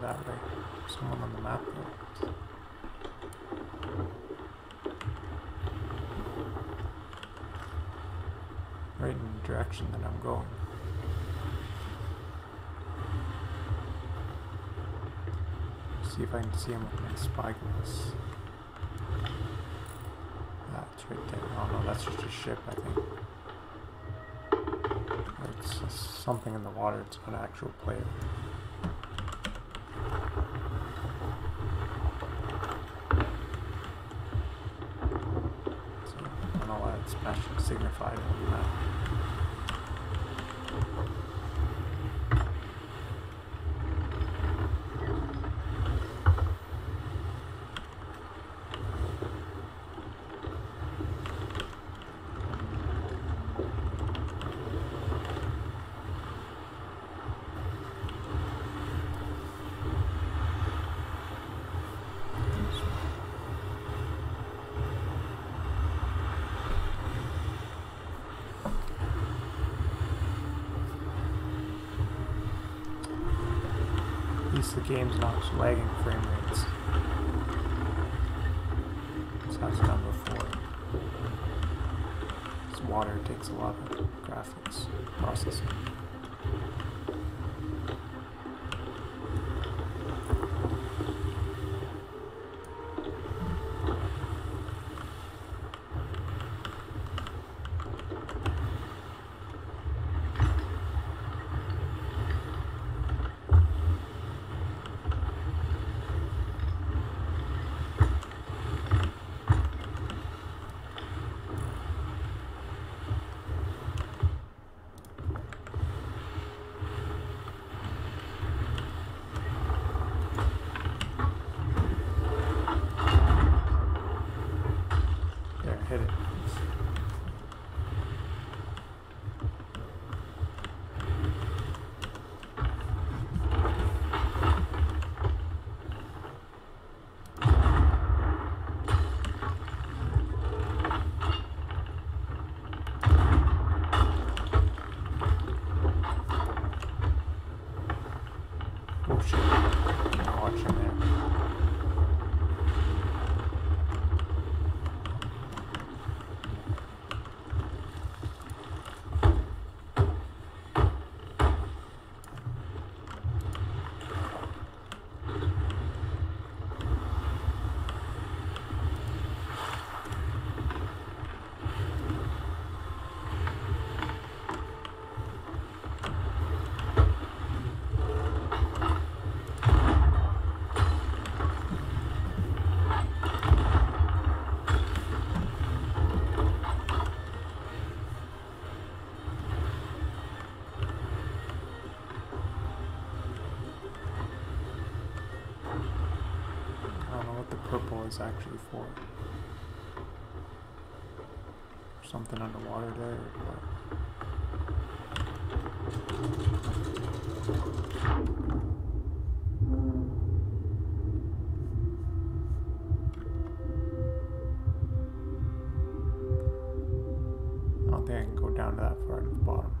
that way. Someone on the map though. Right in the direction that I'm going. See with my spyglass. That's right there. Oh no, that's just a ship, I think. It's uh, something in the water. It's an actual player. So I don't know why it's matching signified on the map. At least the game's not lagging is actually for. Something underwater there? I don't think I can go down to that the bottom.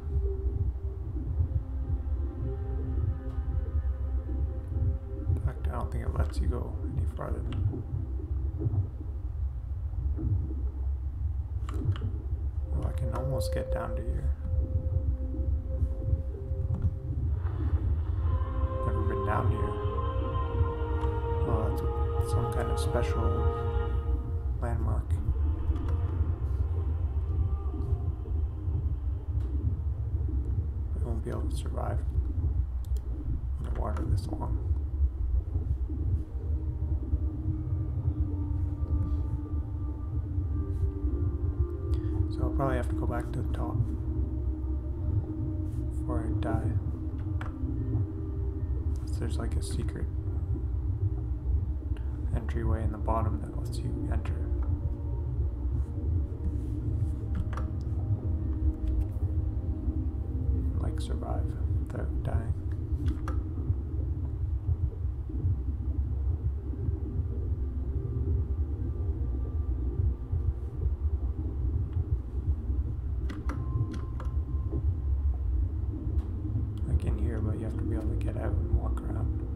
In fact, I don't think it lets you go any farther. Oh, I can almost get down to here. Never been down here. Oh, that's a, some kind of special landmark. I won't be able to survive back to the top before I die. There's like a secret entryway in the bottom that lets you enter. Like survive without dying. Like in here, but you have to be able to get out and walk around.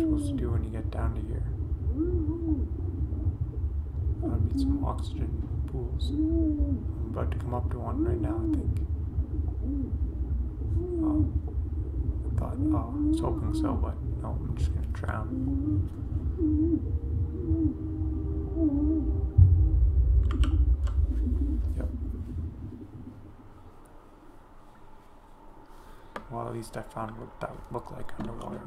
supposed to do when you get down to here? That'd be some oxygen pools. Up to one right now, I think. Oh, I thought, oh, I was hoping so, but no, I'm just gonna drown. Yep. Well, at least I found what that would look like underwater.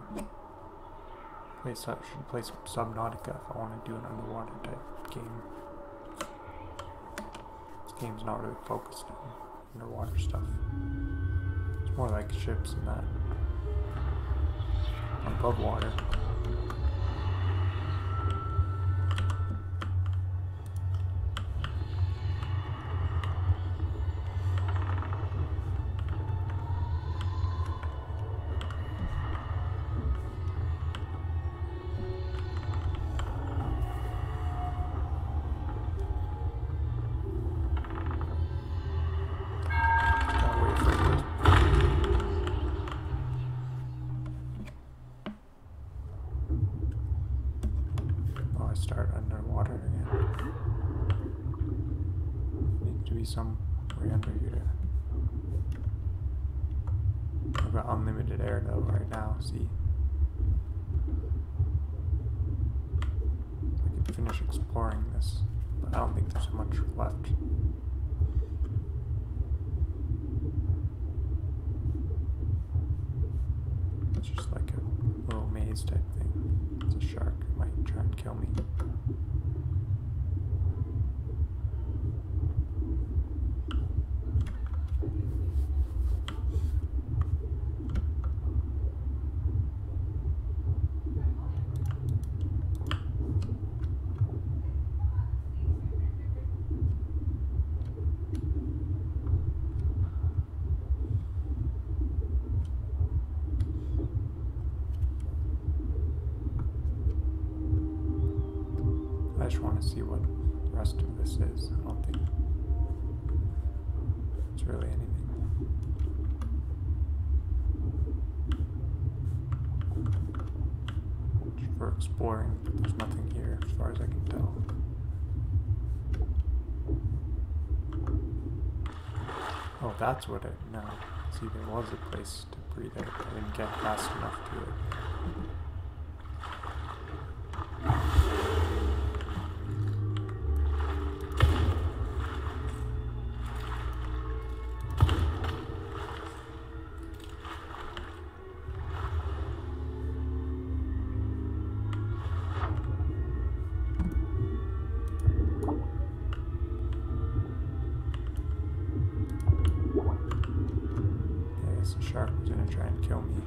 Play su- should play some Subnautica if I want to do an underwater type game. This game's not really focused on underwater stuff. It's more like ships and that. Above water. Exploring, there's nothing here as far as I can tell. Oh, that's what it. No, see, there was a place to breathe out. I didn't get fast enough to it. I guess the shark was gonna try and kill me.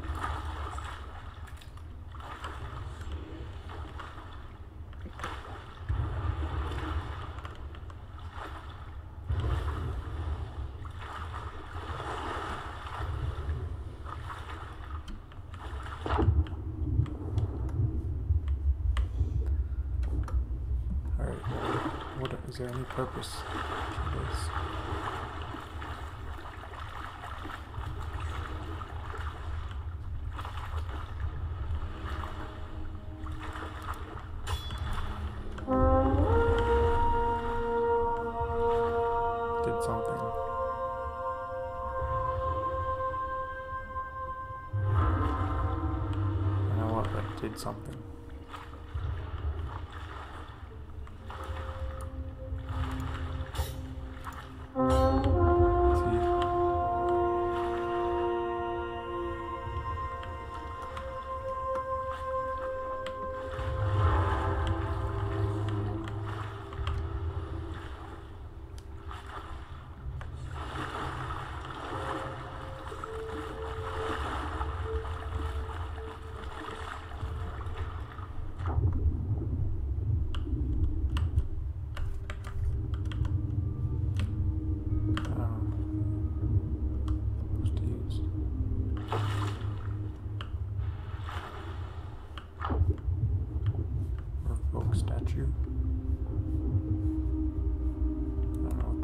Alright, what is there any purpose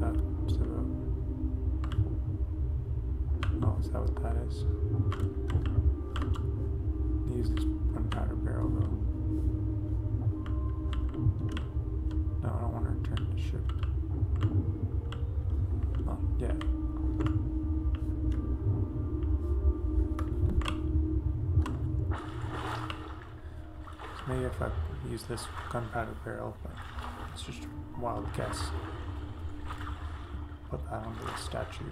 that set up. No, is that what that is? Use this gunpowder barrel though. No, I don't want to return the ship. Oh, yeah. Maybe if I use this gunpowder barrel, but it's just a wild guess put that under the statue.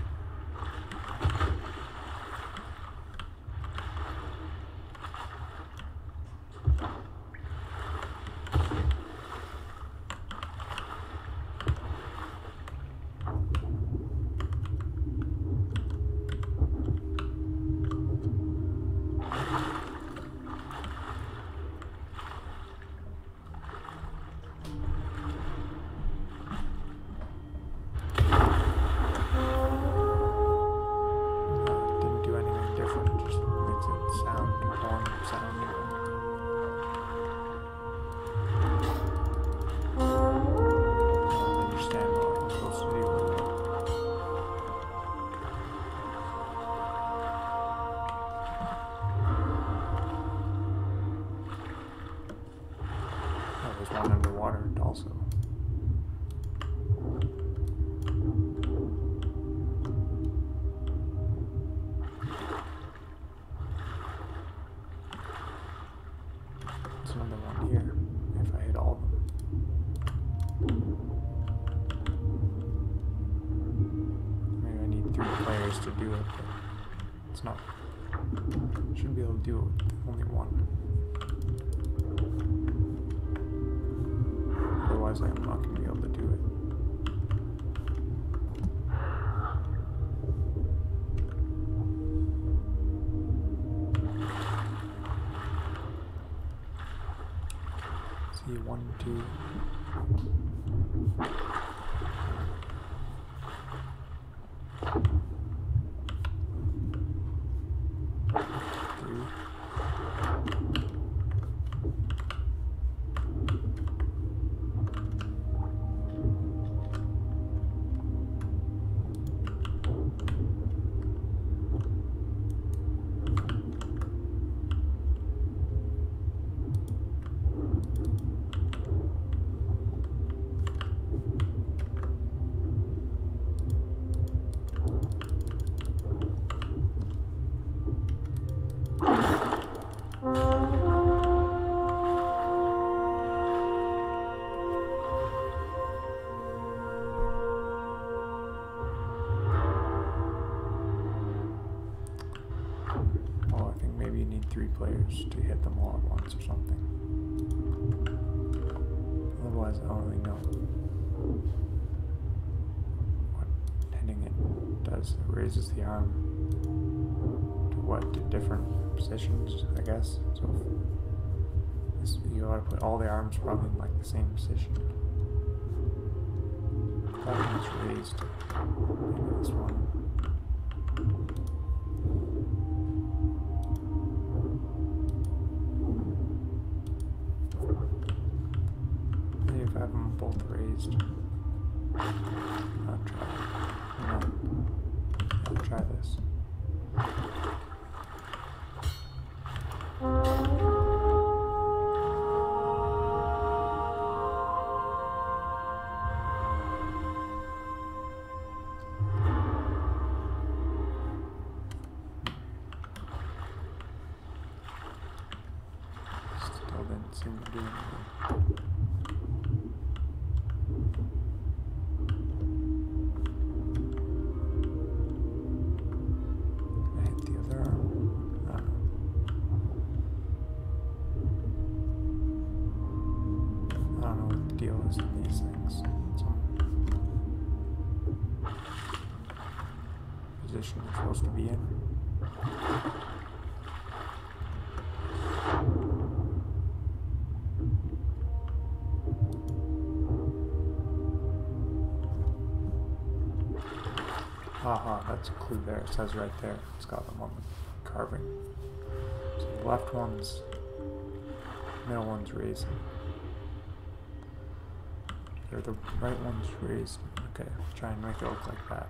guess. So this, you ought to put all the arms probably in like the same position. That one's raised. 这边 that's a clue there. It says right there. It's got the carving. So the left one's, middle one's raised. They're the right one's raised. Okay, try and make it look like that.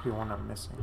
must be one I'm missing.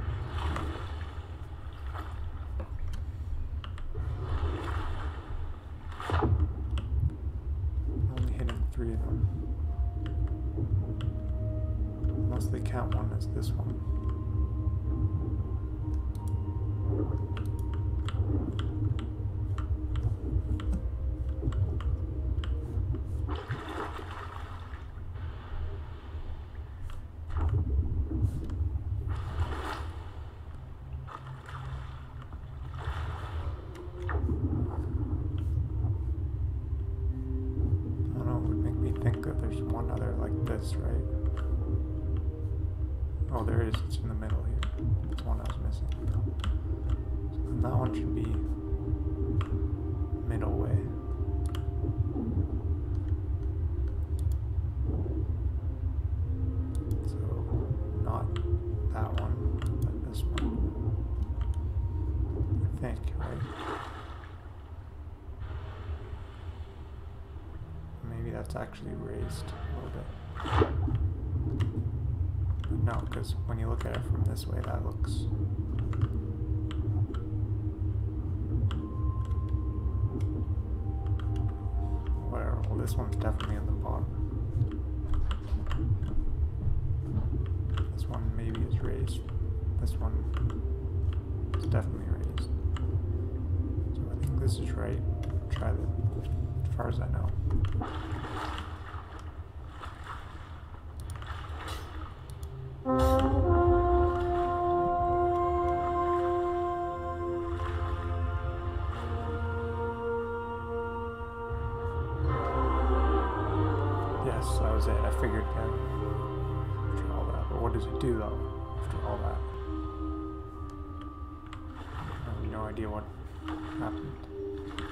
actually raised a little bit. No, because when you look at it from this way, that looks idea what happened.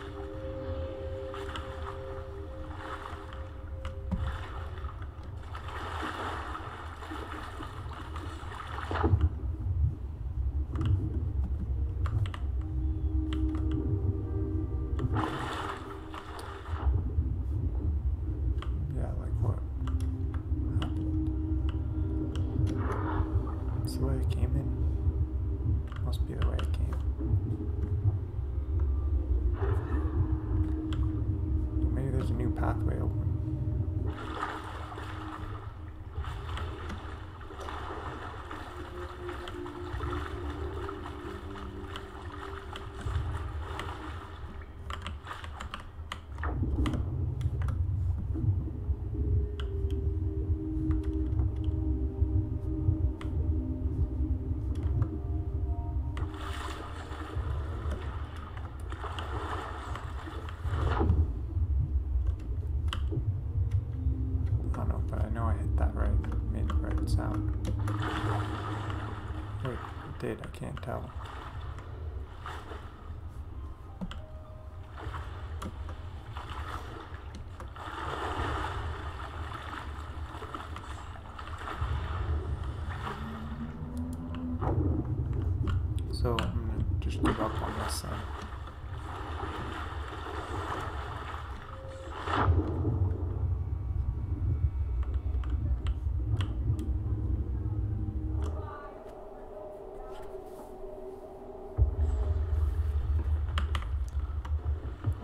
on this side.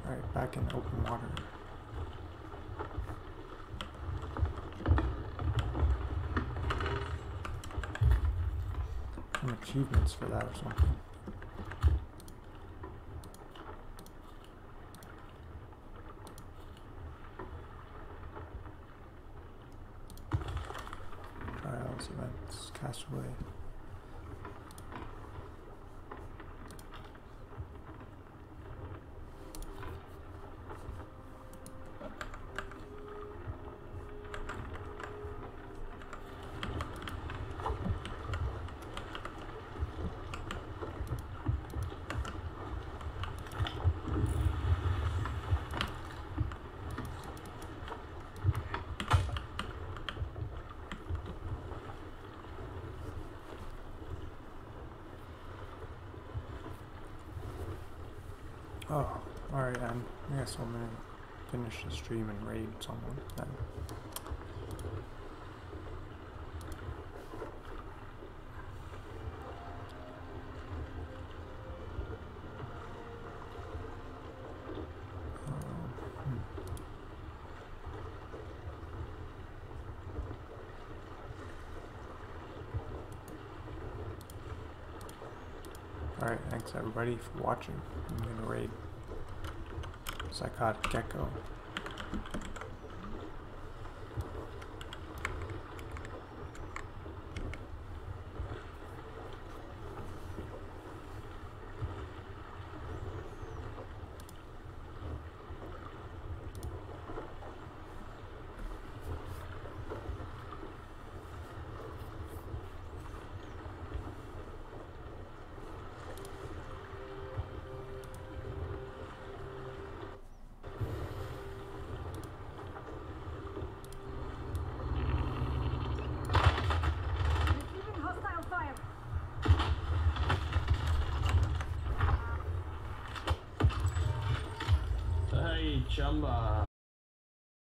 Alright, back in open water. achievements for that or something. Stream and raid someone then. Hmm. Alright, thanks everybody for watching. I'm gonna raid Psychotic Gecko.